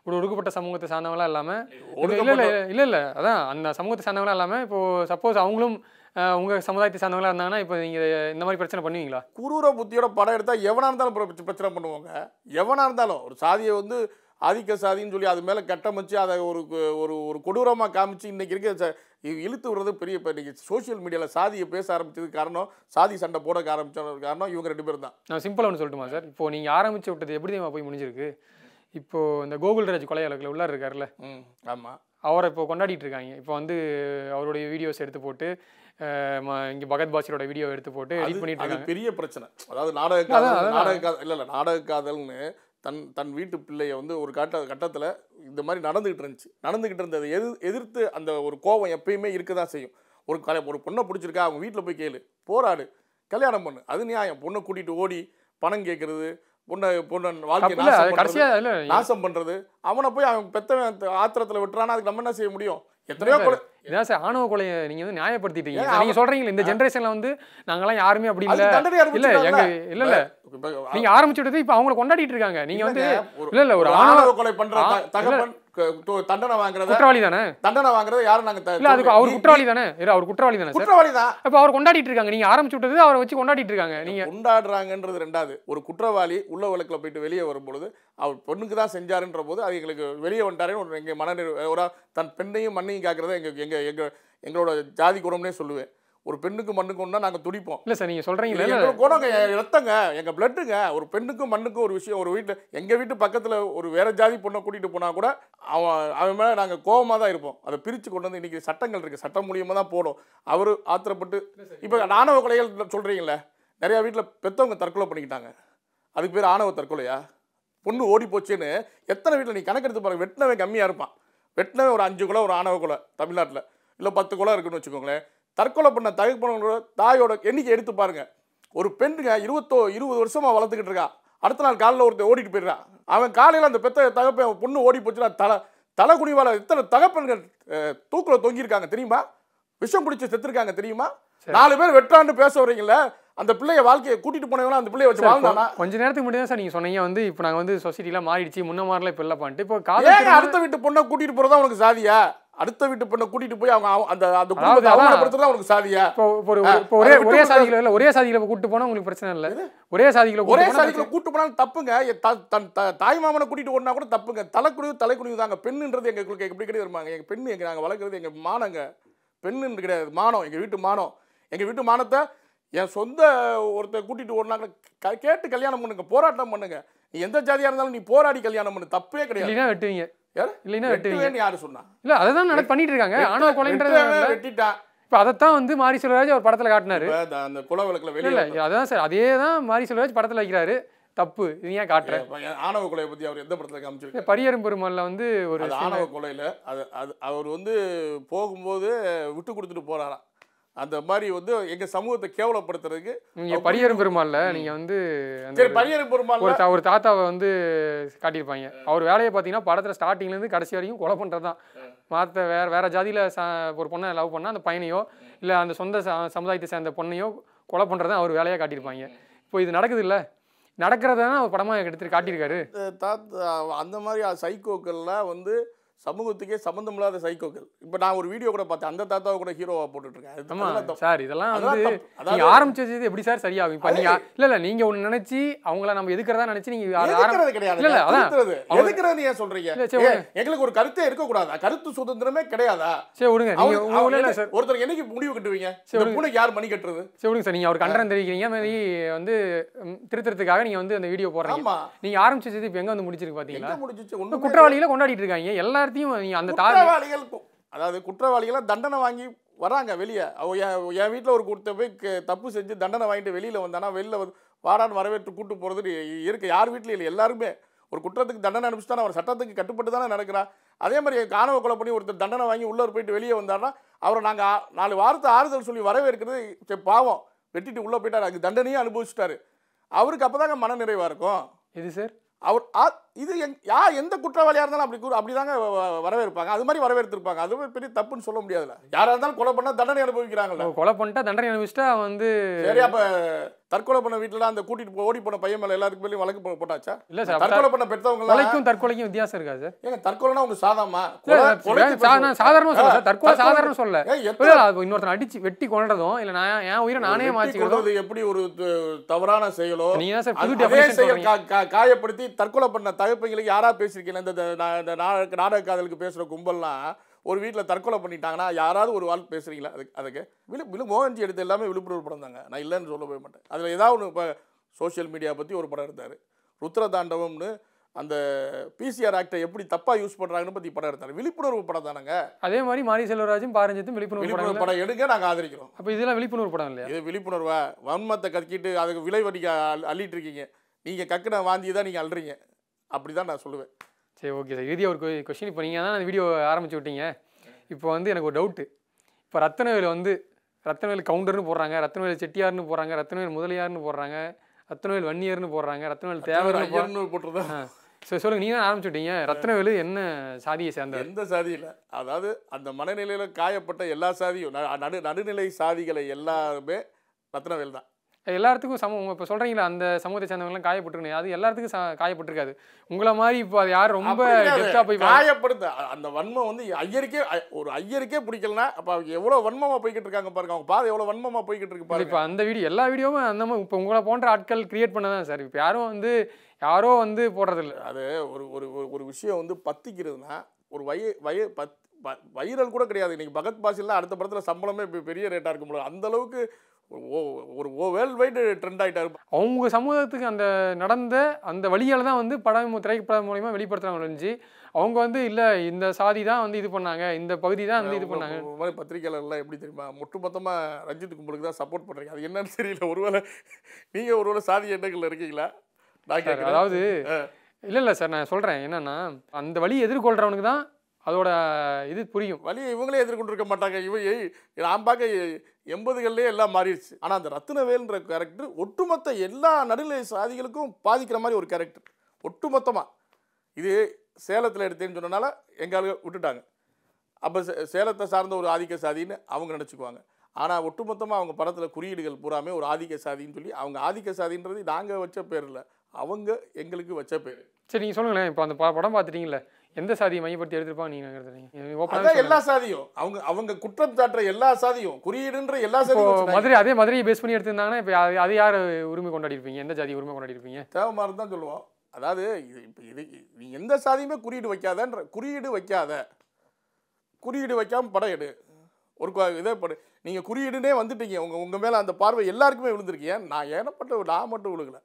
ஒரு ஒடுக்கப்பட்ட சமூகத்தை சார்ந்தவங்களா இல்லாம இல்ல இல்ல இல்ல இல்ல அதான் அந்த சமூகத்தை சார்ந்தவங்களா இல்லாம இப்போ சப்போஸ் அவங்களும் அஹ், உங்க சமுதாயத்தை சார்ந்தவங்களா இருந்தாங்கன்னா இப்போ நீங்க இந்த மாதிரி பிரச்சனை பண்ணுவீங்களா?
குரூர புத்தியோட படம் எடுத்தால் எவனாக இருந்தாலும் பிர- பிரச்சனை பண்ணுவாங்க. எவனாக இருந்தாலும் ஒரு சாதியை வந்து ஆதிக்க சாதின்னு சொல்லி அது மேலே கட்டமைச்சு அதை ஒரு ஒரு ஒரு கொடூரமாக காமிச்சு இன்னைக்கு இருக்க இழுத்து விடுறது பெரிய இப்போ இன்னைக்கு சோஷியல் மீடியாவில் சாதியை பேச ஆரம்பிச்சதுக்கு காரணம் சாதி சண்டை போட ஆரம்பிச்சதுக்கு காரணம் இவங்க ரெண்டு பேரும் தான்.
நான் சிம்பிளாக ஒன்று சொல்லட்டுமா சார்? இப்போ நீங்க ஆரம்பிச்சு விட்டது எப்படி தெரியுமா போய் முடிஞ்சிருக்கு? இப்போ இந்த கோகுல்ராஜ் கொலை வழக்குல உள்ளார் இருக்காருல்ல?
ம் ஆமாம்
அவரை இப்போ கொண்டாடிட்டு இருக்காங்க. இப்போ வந்து அவருடைய வீடியோஸ் எடுத்து போட்டு இங்க பகத் பாசிரோட வீடியோ எடுத்து போட்டு எடிட் பண்ணிட்டு இருக்காங்க.
பெரிய பிரச்சனை. அதாவது நாடக காதல். நாடக காதல் இல்லை இல்லை நாடக காதல்னு தன் தன் வீட்டு பிள்ளைய வந்து ஒரு கட்ட கட்டத்தில் இந்த மாதிரி நடந்துகிட்டு இருந்துச்சு. நடந்துகிட்டு இருந்ததை எது எதிர்த்து அந்த ஒரு கோபம் எப்பயுமே இருக்க தான் செய்யும். ஒரு கலை ஒரு பொண்ணை பிடிச்சிருக்கா அவங்க வீட்டில் போய் கேளு. போராடு. கல்யாணம் பண்ணு. அது நியாயம். பொண்ணை கூட்டிட்டு ஓடி பணம் கேட்கறது பொண்ணை பொண்ணை வாழ்க்கை
தப்பு இல்ல அது
நாசம் பண்றது. அவனை போய் அவன் பெத்தவன் ஆத்திரத்தில் விட்டுறானா அதுக்கு நம்ம என்ன செய்ய முடியும்? எத்தனையோ கொலை
இதான் சார் ஆணவ கொலையை நீங்க வந்து நியாயப்படுத்திட்டீங்க. நீங்க சொல்றீங்களா இந்த ஜென்ரேஷன்ல வந்து நாங்கெல்லாம் யாருமே அப்படி இல்ல. இல்ல. எங்க இல்ல இல்ல. நீங்க ஆரம்பிச்சு விட்டது இப்ப அவங்கள கொண்டாடிட்டு இருக்காங்க. நீங்க வந்து இல்ல இல்ல ஒரு ஆணவ
கொலை பண்ற தண்டனை வாங்குறத
குற்றவாளி தானே
தண்டனை வாங்குறத யாரும் நாங்க
இல்ல அதுக்கு அவர் குற்றவாளி தானே அவர் குற்றவாளி தானே
குற்றவாளி தான்
அப்ப அவர் கொண்டாடிட்டு இருக்காங்க. நீங்க ஆரம்பிச்சு விட்டது அவரை வச்சு கொண்டாடிட்டு இருக்காங்க. நீங்க
கொண்டாடுறாங்கன்றது ரெண்டாவது. ஒரு குற்றவாளி உள்ள வழக்குல போயிட்டு வெளியே வரும்பொழுது அவர் பொண்ணுக்கு தான் செஞ்சாருன்ற போது அது எங்களுக்கு வெளியே வந்துட்டாருன்னு ஒரு எங்க மன ஒரு தன் பெண்ணையும் மண்ணையும் காக்கிறத எங்க எங்க எங்க எங்களோட ஜாதி குணம்னே சொல்லுவேன். ஒரு பெண்ணுக்கு மண்ணுக்கு ஒன்றா நாங்க துடிப்போம்.
இல்ல சார் நீங்க சொல்றீங்களா
இது
இல்ல.
எங்களோட குணங்க ரத்தங்க எங்க பிளட்டுங்க ஒரு பெண்ணுக்கும் மண்ணுக்கும் ஒரு விஷயம் ஒரு வீட்டு எங்க வீட்டு பக்கத்துல ஒரு வேற ஜாதி பொண்ணை கூட்டிட்டு போனா கூட அவன் அவன் மேல நாங்க கோவமா தான் இருப்போம். அதை பிரிச்சு கொண்டு வந்து இன்னைக்கு சட்டங்கள் இருக்கு. சட்டம் மூலியமா தான் போடும். அவரு ஆத்திரப்பட்டு இப்ப ஆணவ கொலைகள் சொல்றீங்களே நிறைய வீட்டுல பெத்தவங்க தற்கொலை பண்ணிக்கிட்டாங்க. அதுக்கு பேர் ஆணவ தற்கொலையா? பொண்ணு ஓடி போச்சுன்னு எத்தனை வீட்டில் நீ கணக்கெடுத்து பாருங்க வெட்டினவன் கம்மியாக இருப்பான். வெட்டினவன் ஒரு அஞ்சு குலம் ஒரு ஆணவ கொலை தமிழ்நாட்டில். இல்லை பத்து குலம் இருக்குன்னு வச்சுக்கோங்களேன். தற்கொலை பண்ண தகப்பனோட தாயோட எண்ணிக்கை எடுத்து பாருங்க. ஒரு பெண்ணுங்க இருபத்தோ இருபது வருஷமா வளர்த்துக்கிட்டு இருக்கா. அடுத்த நாள் காலையில் ஒருத்தன் ஓடிட்டு போயிடுறான் அவன் காலையில் அந்த பெத்த தகப்பன் பொண்ணு ஓடி போச்சுன்னா தலை தலை குனிவால எத்தனை தகப்பன்கள் தூக்குல தொங்கியிருக்காங்க தெரியுமா? விஷம் குடிச்சு செத்துருக்காங்க தெரியுமா? நாலு பேர் வெட்டாண்டு பேச வரீங்களே அந்த பிள்ளைய வாழ்க்கையை கூட்டிட்டு போனவங்க அந்த பிள்ளைய வச்சு வாழ்ந்தானா?
கொஞ்ச நேரத்துக்கு முன்னாடி சார் நீங்க சொன்னீங்க. வந்து இப்போ நாங்க வந்து சொசைட்டிலாம் மாறிடுச்சு முன்ன மாதிரிலாம் இப்போ இல்லை பண்ணிட்டு இப்போ
அடுத்த வீட்டு பொண்ணை கூட்டிட்டு போறதா உனக்கு சாதியா? அடுத்த வீட்டு பெண்ணை கூட்டிட்டு போய் அவங்க அவ- அந்த அந்த குடும்பத்தை. அவமானப்படுத்துறது அவனுக்கு சாதியா?
இப்போ ஒரு ஒரே சாதிகளை இல்லை ஒரே சாதிகளை கூட்டு போனா உங்களுக்கு பிரச்சனை இல்லை. ஒரே சாதிகளை
ஒரே சாதிக்குள்ள கூட்டு போனாலும் தப்புங்க. தன் தாய் மாமனை கூட்டிட்டு ஓடினா கூட தப்புங்க. தலைக்குடிவு தலைக்குடிவு தாங்க. பெண்ணுன்றது எங்களுக்கு எப்படி கிடையாது வருமாங்க எங்க பெண்ணு எங்க நாங்க வளர்க்குறது எங்க மானங்க. பெண்ணுன்னு கிடையாது. மானம். எங்க வீட்டு மானம். எங்க வீட்டு மானத்தை என் சொந்த ஒருத்தர் கூட்டிட்டு ஓடினாங்க கேட்டு கல்யாணம் பண்ணுங்க. போராட்டம் பண்ணுங்க. நீ எந்த ஜாதியா இருந்தாலும் நீ போராடி கல்யாணம் பண்ணு. தப்பே கிடையாது.
வெட்டுவீங்க.
யாரு?
இல்லைன்னா வெட்டுவீங்க.
யாரு சொன்னா?
இல்ல அதுதான் நடந்து பண்ணிட்டு இருக்காங்க ஆணவ கொலைன்றது
வெட்டிட்டான்
இப்போ அதைத்தான் வந்து மாரி செல்வராஜ் ஒரு படத்துல காட்டினாரு.
அந்த- குல விளக்குல
இல்ல
வெளியே
இல்ல அதான் சார் அதே தான் மாரி செல்வராஜ் படத்துல வைக்கிறாரு. தப்பு இது ஏன் காட்டுறேன்
ஆணவ கொலையை பத்தி அவர் எந்த படத்துல காமிச்சிருக்காரு?
பரியரும் பெருமாள்ல வந்து ஒரு
அது ஆணவ கொலையில் அது அது அவர் வந்து போகும்போது விட்டு கொடுத்துட்டு போறாராம். அந்த மாதிரி வந்து எங்க சமூகத்தை கேவலப்படுத்துறதுக்கு
நீங்க பரியரும் பெருமாள்ல நீங்க வந்து அந்த
சரி பரியர் பெருமாள்
ஒரு ஒரு தாத்தாவை வந்து காட்டியிருப்பாங்க. அவர் வேலையை பார்த்தீங்கன்னா படத்தில் ஸ்டார்டிங்லேருந்து கடைசி வரைக்கும் கொலை பண்ணுறது தான் மற்ற வேற வேற ஜாதியில் ஒரு பொண்ணை லவ் பண்ணால் அந்த பையனையோ இல்லை அந்த சொந்த சமுதாயத்தை சேர்ந்த பொண்ணையோ கொலை பண்ணுறது தான் அவர் வேலையாக காட்டியிருப்பாங்க. இப்போ இது நடக்குது இல்லை நடக்கிறத தான் அவர் படமாக எடுத்துட்டு காட்டியிருக்காரு.
தாத்தா அந்த மாதிரி சைக்கோக்கள்லாம் வந்து சமூகத்துக்கே சம்மந்தம் இல்லாத சைக்கோக்கள் இப்போ நான் ஒரு வீடியோ கூட பார்த்தேன். அந்த தாத்தாவை கூட ஹீரோவா போட்டுட்டு இருக்கேன் அது-
ஆமா
அதெல்லாம் தப்பு.
சார் இதெல்லாம் வந்து
தப்பு. அதாவது-
நீங்க ஆரம்பிச்சது எப்படி சார் சரியாகும்? இப்போ நீங்க இல்ல இல்ல நீங்க ஒண்ணு நினைச்சு அவங்கள நம்ம எதுக்குறதா நினைச்சு நீங்க அதை ஆரம்-
எதுக்குறது கிடையாது?
இல்ல. அவங்க-
எதுக்குறது ஏன்
சரி,
ஏன், எங்களுக்கு ஒரு கருத்தே இருக்கக்கூடாதா? கருத்து சுதந்திரமே கிடையாதா?
சரி விடுங்க. நீங்க
அவரு-
உங்க
அவர்
ஊர்ல இல்ல
என்ன-
சார்.
ஒருத்தர் என்னைக்கு முடிவு கட்டுவீங்க?
விடுங்க.
பூனைக்கு யார் மணி கட்டுறது?
சரி விடுங்க சார். நீங்க அவர் கண்டனம் தெரிவிக்கிறீங்க. மாதிரி வந்து திருத்தறதுக்காக நீங்க வந்து அந்த வீடியோ போடுறீங்க.
ஆமா.
நீங்க ஆரம்பிச்சது இப்போ எங்க வந்து முடிச்சிருக்கு
ஒண்ணுமே
குற்றவாளிகளை கொண்டாடிட்டு இருக்காங்க. எல்லாத்தையும் நீங்க அந்த
குற்றவாளிகள் அதாவது குற்றவாளிகளாம் தண்டனை வாங்கி வராங்க வெளியே. என் என் வீட்டில் ஒரு கொடுத்த போய் தப்பு செஞ்சு தண்டனை வாங்கிட்டு வெளியில் வந்தானா வெளியில் வந்து வாடான்னு வரவேற்று கூட்டு போகிறது இருக்கு. யார் வீட்லையும் இல்லை எல்லாருமே. ஒரு குற்றத்துக்கு தண்டனை அனுப்பிச்சுட்டான அவர் சட்டத்துக்கு கட்டுப்பட்டு தானே நடக்கிறான் அதே மாதிரி காணவ கொலை பண்ணி ஒருத்தர் தண்டனை வாங்கி உள்ளே போயிட்டு வெளியே வந்தாருன்னா அவரை நாங்கள் நாலு வாரத்தை ஆறுதல் சொல்லி வரவேற்கிறது சரி, பாவம். வெட்டிட்டு உள்ளே போயிட்டார். அதுக்கு தண்டனையும் அனுபவிச்சிட்டாரு. அவருக்கு அப்போ தாங்க மன நிறைவாக இருக்கும்.
எது சார்?
அவர் இது எங் யா எந்த குற்றவாளியாக இருந்தாலும் அப்படி கூ- அப்படிதாங்க வ- வ- வரவேற்பாங்க. அது மாதிரி வரவேற்றிருப்பாங்க அதுவே பெரிய தப்புன்னு சொல்ல முடியாதுல்ல யாராக இருந்தாலும் கொலை பண்ணால் தண்டனை அனுபவிக்கிறாங்கல்ல.
கொலை பண்ணிட்டா தண்டனை அனுபவிச்சிட்டா வந்து
சரி அப்ப தற்கொலை பண்ண வீட்டுல அந்த கூட்டிட்டு ஓடி போன பையன் மேல எல்லாருக்கு மேலேயும் வழக்கு போட்டாச்சா?
இல்ல சார்
தற்கொலை பண்ண பெற்றவங்க
கொலைக்கும் தற்கொலைக்கும் வித்தியாசம் இருக்கா சார்?
ஏங்க தற்கொலைனா உங்க சாதாமா?
இல்ல, இல்ல, சா- நான் சாதாரணமா சொல்ல சார் தற்கொலை சாதாரண சொல்ல. அது இன்னொருத்தன் அடிச்சு வெட்டி கொள்றதும் இல்ல நான் என் உயிரை நானே
கொல்றது எப்படி ஒரு தவறான செயலோ?
நீங்க சார்
அது- அதே செயல் காயப்படுத்தி தற்கொலை பண்ண தகப்பங்களுக்கு யாரா பேசியிருக்கீங்க? இந்த நாடக நாடக காதலுக்கு பேசுற கும்பல்லாம் ஒரு வீட்டில் தற்கொலை பண்ணிட்டாங்கன்னா யாராவது ஒரு வாழ் பேசுறீங்களா? அதுக்கு அதுக்கு விழு விழு மோகன்ஜி எடுத்த எல்லாமே விழுப்புணர்வு படம் தாங்க. நான் இல்லைன்னு சொல்ல போய் மாட்டேன். அதில் ஏதாவது ஒன்று இப்போ சோஷியல் மீடியா பற்றி ஒரு படம் எடுத்தார். ருத்ர தாண்டவம்னு அந்த பிசிஆர் ஆக்டை எப்படி தப்பாக யூஸ் பண்ணுறாங்கன்னு பற்றி படம் எடுத்தார். விழிப்புணர்வு படம் தானங்க.
அதே மாதிரி மாரி செல்வராஜும் பாரஞ்சித்தும் விழிப்புணர்வு படம்
படம் எடுங்க நாங்கள் ஆதரிக்கிறோம்.
அப்ப இதெல்லாம் விழிப்புணர்வு படம் இல்லையா?
இது விழிப்புணர்வா? வன்மத்தை கக்கிட்டு அதுக்கு விலை வடிக்க அள்- அள்ளிட்டு இருக்கீங்க. நீங்கள் கக்கின வாந்தி தான் நீங்கள் அள்ளுறீங்க அப்படி தான் நான் சொல்லுவேன்.
சரி ஓகே சார் இறுதியாக ஒரு கொஷின் இப்போ நீங்கள் தான் அந்த வீடியோ ஆரம்பிச்சு விட்டீங்க. இப்போ வந்து எனக்கு ஒரு டவுட்டு இப்போ ரத்தனவேல் வந்து ரத்தனவேல் கவுண்டர்னு போடுறாங்க ரத்தனவேல் செட்டியார்னு போடுறாங்க ரத்தனவேல் முதலியார்னு போடுறாங்க ரத்தனவேல் வன்னியர்னு போடுறாங்க ரத்தனவேல்
ஐயர்னு போட்டுருந்தா
சரி சொல்லுங்கள் நீங்கள் தான் ஆரம்பிச்சு விட்டீங்க. ரத்னவேலு என்ன சாதியை சேர்ந்தவர்?
எந்த சாதி இல்லை. அதாவது அந்த மனநிலையில காயப்பட்ட எல்லா சாதியும் நடு நடுநிலை சாதிகளை எல்லாருமே ரத்னவேல் தான்.
எல்லாத்துக்கும் சமம் இப்போ சொல்கிறீங்களா அந்த சமூகத்தை சேர்ந்தவங்களாம் காயப்பட்டிருக்கணும். அது எல்லாத்துக்கும் ச- காயப்பட்டிருக்காது. உங்களை மாதிரி இப்போ அது யார் ரொம்ப போய்
அ- அந்த வன்மம் வந்து ஐயருக்கே ஒரு ஐயருக்கே பிடிக்கலனா அப்ப அவங்க எவ்வளவு வன்மமா போய்கிட்டு இருக்காங்க பாருங்க அவங்க பாதை எவ்வளவு வன்மமா போய்கிட்டு இருக்கு பாருங்க
இப்போ அந்த வீடியோ எல்லா வீடியோவும் அந்த மாதிரி இப்போ உங்களை போன்ற ஆட்கள் கிரியேட் பண்ண தான் சார். இப்போ யாரும் வந்து யாரோ வந்து போடுறதில்ல
அது ஒரு ஒரு ஒரு- விஷயம் வந்து பத்திக்கிறதுனா ஒரு வய வய பத் வைரல் கூட கிடையாது. இன்னைக்கு பகத் பாசிலாம் அடுத்த படத்துல சம்பளமே பெரிய ரேட்டா இருக்கும் அந்த அளவுக்கு ஓ- ஒரு வேர்ல்ட் வைடு ட்ரெண்ட் ஆயிட்டாரு.
அவங்க சமூகத்துக்கு அந்த நடந்த அந்த வழியால தான் வந்து படம் திரைப்படம் மூலியமா வெளிப்படுத்துறாங்க ஒழிஞ்சு அவங்க வந்து இல்லை இந்த சாதி தான் வந்து இது பண்ணாங்க இந்த பகுதி தான் வந்து இது பண்ணாங்க.
உங்க மாதிரி பத்திரிகையாளர்லாம் எப்படி தெரியுமா ஒட்டுமொத்தமா ரஞ்சித் கும்பலுக்கு தான் சப்போர்ட் பண்றீங்க. அது என்னன்னு தெரியல. ஒருவேளை நீங்க ஒருவேளை சாதி எண்ணங்கள்ல இருக்கீங்களா? நான் கேட்குறேன்.
அதாவது. இல்லை இல்லை சார் நான் சொல்கிறேன் என்னன்னா அந்த வழி எதிர்கொள்கிறவனுக்கு தான் அதோட இது புரியும்.
வலியை இவங்களே எதிர்கொண்டு இருக்க மாட்டாங்க. இவ நான் பார்க்க எண்பதுகள்லேயே எல்லாம் மாறிடுச்சு. ஆனால் அந்த ரத்னவேல்ன்ற கேரக்டர் ஒட்டுமொத்த எல்லா நடுநிலை சாதிகளுக்கும் பாதிக்கிற மாதிரி ஒரு கேரக்டர் ஒட்டுமொத்தமாக இது சேலத்தில் எடுத்தேன்னு சொன்னனால எங்கால விட்டுட்டாங்க. அப்போ சேலத்தை சார்ந்த ஒரு ஆதிக்க சாதின்னு அவங்க நினச்சிக்குவாங்க. ஆனால் ஒட்டுமொத்தமாக அவங்க படத்தில் குறியீடுகள் பூராமே ஒரு ஆதிக்க சாதின்னு சொல்லி அவங்க ஆதிக்க சாதின்றது நாங்கள் வச்ச பேர் இல்லை. அவங்க எங்களுக்கு வச்ச பேர்.
சரி நீங்கள் சொல்லுங்களேன். இப்போ அந்த படம் பார்த்துட்டீங்கல்ல எந்த சாதியை மையப்படுத்தி எடுத்திருப்பாங்க நீங்க கருதுறீங்க
எல்லா சாதியும். அவங்க அவங்க குற்றம் சாட்டுற எல்லா சாதியும். குறியீடுன்ற எல்லா சாதியும்.
மதுரை அதே மதுரையை பேஸ் பண்ணி எடுத்திருந்தாங்கன்னா இப்போ அது யார் உரிமை கொண்டாடி இருப்பீங்க எந்த ஜாதி உரிமை கொண்டாடி இருப்பீங்க
தேவமாறு தான் சொல்லுவோம் அதாவது இது இப்போ இது நீ எந்த சாதியுமே குறியீடு வைக்காதன்ற குறியீடு வைக்காத. குறியீடு வைக்காம படம் எடு. ஒரு கு- இதே படம் நீங்கள் குறியீடுனே வந்துட்டீங்க. உங்கள் உங்கள் மேலே அந்த பார்வை எல்லாருக்குமே விழுந்திருக்கீங்க நான் ஏனப்பட்ட நான் மட்டும் விழுகல.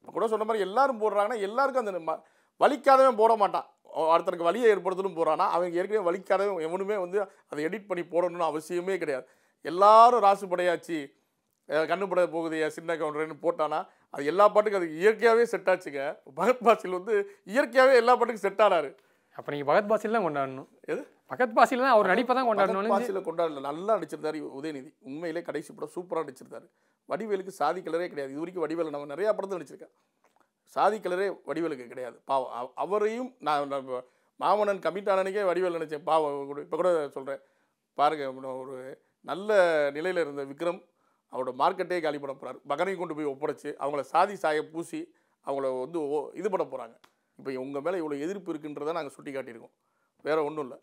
இப்போ கூட சொன்ன மாதிரி எல்லாரும் போடுறாங்கன்னா எல்லாருக்கும் அந்த வலிக்காதவன் போட மாட்டான். ஒருத்தனுக்கு வலியை ஏற்படுத்தணும் போகிறான்னா அவங்க ஏற்கனவே வலிக்காதவன் எவனுமே வந்து அதை எடிட் பண்ணி போடணும்னு அவசியமே கிடையாது. எல்லாரும் ராசு படையாச்சு அஹ் கண்ணு பட போகுதையா சின்ன கவுண்டர்னு போட்டானா அது எல்லா பாட்டுக்கும் அது இயற்கையாகவே செட் ஆச்சுங்க. பகத் பாசில் வந்து இயற்கையாகவே எல்லா பாட்டுக்கும் செட் ஆனாரு.
அப்போ நீங்கள் பகத் பாசில் தான் கொண்டாடணும்.
எது?
பகத் பாசில் தான் அவர் நடிப்பை தான் கொண்டாடணும்னு
பாசியில் கொண்டாடல நல்லா நடிச்சிருந்தாரு உதயநிதி. உண்மையிலே கடைசி படம் சூப்பராக நடிச்சிருந்தாரு. வடிவேலுக்கு சாதி கலரே கிடையாது. இது வரைக்கும் வடிவேலு நம்ம நிறையா படத்தில் நடிச்சிருக்கேன் சாதி கலரே வடிவேலுக்கு கிடையாது. பாவம். அவரையும் நான் மாமனன் மாமன்னன் கமிட் ஆனனுக்கே நினச்சேன். பாவம். இப்போ கூட சொல்கிறேன் பாருங்க ஒரு நல்ல நிலையில் இருந்த விக்ரம் அவரோட மார்க்கெட்டே காலி பண்ண போகிறார் மகனையும் கொண்டு போய் ஒப்படைச்சு அவங்கள சாதி சாய பூசி அவங்கள வந்து ஓ- இது பண்ண போகிறாங்க இப்போ உங்கள் மேலே இவ்வளோ எதிர்ப்பு இருக்குன்றதை நாங்கள் சுட்டி காட்டியிருக்கோம் வேறு ஒன்றும் இல்லை.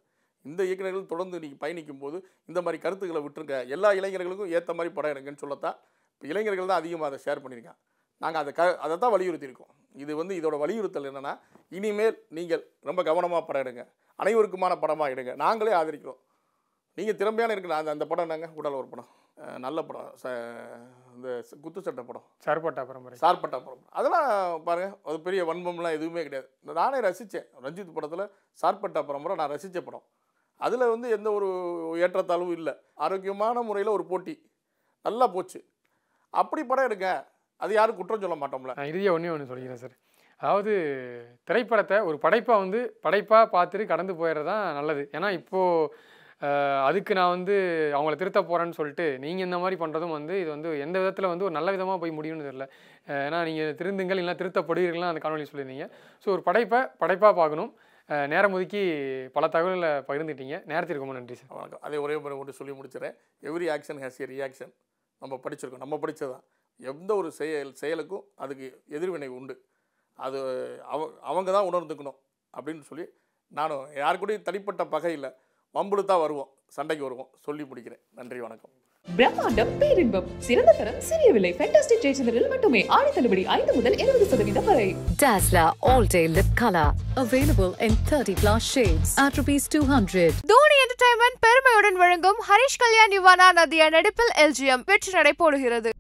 இந்த இயக்குநர்கள் தொடர்ந்து நீங்கள் பயணிக்கும் போது இந்த மாதிரி கருத்துக்களை விட்டுருங்க. எல்லா இளைஞர்களுக்கும் ஏற்ற மாதிரி படம் எடுங்கன்னு சொல்லத்தான். இப்போ இளைஞர்கள் தான் அதிகமாக அதை ஷேர் பண்ணியிருக்காங்க. நாங்கள் அதை க அதை தான் வலியுறுத்தியிருக்கோம். இது வந்து இதோட வலியுறுத்தல் என்னென்னா இனிமேல் நீங்கள் ரொம்ப கவனமாக படம் எடுங்க. அனைவருக்குமான படமாக எடுங்க. நாங்களே ஆதரிக்கிறோம். நீங்கள் திறமையான இருக்கு அந்த அந்த படம் என்னங்க? உடல் ஒரு படம். நல்ல படம். ச இந்த ச- குத்து சட்டை படம்.
சர்பட்டா பரம்பரை
சார்பட்டா படம். அதெல்லாம் பாருங்க அது பெரிய வன்மம்லாம் எதுவுமே கிடையாது. நானே ரசித்தேன் ரஞ்சித் படத்தில் சார்பட்டா பரம்பரை நான் ரசித்த படம். அதில் வந்து எந்த ஒரு ஏற்றத்தாழ்வும் இல்லை. ஆரோக்கியமான முறையில் ஒரு போட்டி. நல்லா போச்சு. அப்படி படம் எடுங்க. அது யாரும் குற்றம் சொல்ல மாட்டோம்ல.
நான் இறுதியாக ஒன்றே ஒன்று சொல்லிக்கிறேன் சார். அதாவது திரைப்படத்தை ஒரு படைப்பாக வந்து படைப்பாக பார்த்துட்டு கடந்து போயிடுறது தான் நல்லது. ஏன்னா இப்போது அதுக்கு நான் வந்து அவங்கள திருத்த போகிறேன்னு சொல்லிட்டு நீங்கள் இந்த மாதிரி பண்ணுறதும் வந்து இது வந்து எந்த விதத்தில் வந்து ஒரு நல்ல விதமாக போய் முடியும்னு தெரியல. ஏன்னா நீங்கள் திருந்துங்கள் இல்லைனா திருத்தப்படுவீர்கள்லாம் அந்த காணொலி சொல்லியிருந்தீங்க. ஸோ ஒரு படைப்பை படைப்பாக பார்க்கணும். நேரம் ஒதுக்கி பல தகவல்களை பகிர்ந்துட்டீங்க நேரத்திற்கு ரொம்ப நன்றி சார்.
வணக்கம். அதே ஒரே முறை ஒன்று சொல்லி முடிச்சிடறேன் every action has a reaction நம்ம படிச்சிருக்கோம். நம்ம படித்ததான் எந்த ஒரு செயல் செயலுக்கும் அதுக்கு எதிர்வினை உண்டு. அது அவ அவங்க தான் உணர்ந்துக்கணும் அப்படின்னு சொல்லி நானும் யாரு கூடயும் தனிப்பட்ட பகை இல்லை வம்புடு தான் வருவோம் சண்டைக்கு வருவோம் சொல்லி முடிக்கிறேன். நன்றி வணக்கம்.
பிரம்மாண்டம் பேரின்பம். சிறந்த தரம் சிறியவில்லை ஃபேண்டாஸ்டிக் ஜெயச்சந்திரில் மட்டுமே ஆடி தள்ளுபடி ஐந்து முதல் இருபது சதவீதம் வரை.
Dazzler All Day Lip Color. Available in 30 plus shades at rupees 200.
Dhoni entertainment பெருமையுடன் வழங்கும் ஹரிஷ் கல்யாண் யுவானா நதியா நடிப்பில் எல்ஜிஎம் வெற்றி நடை போடுகிறது.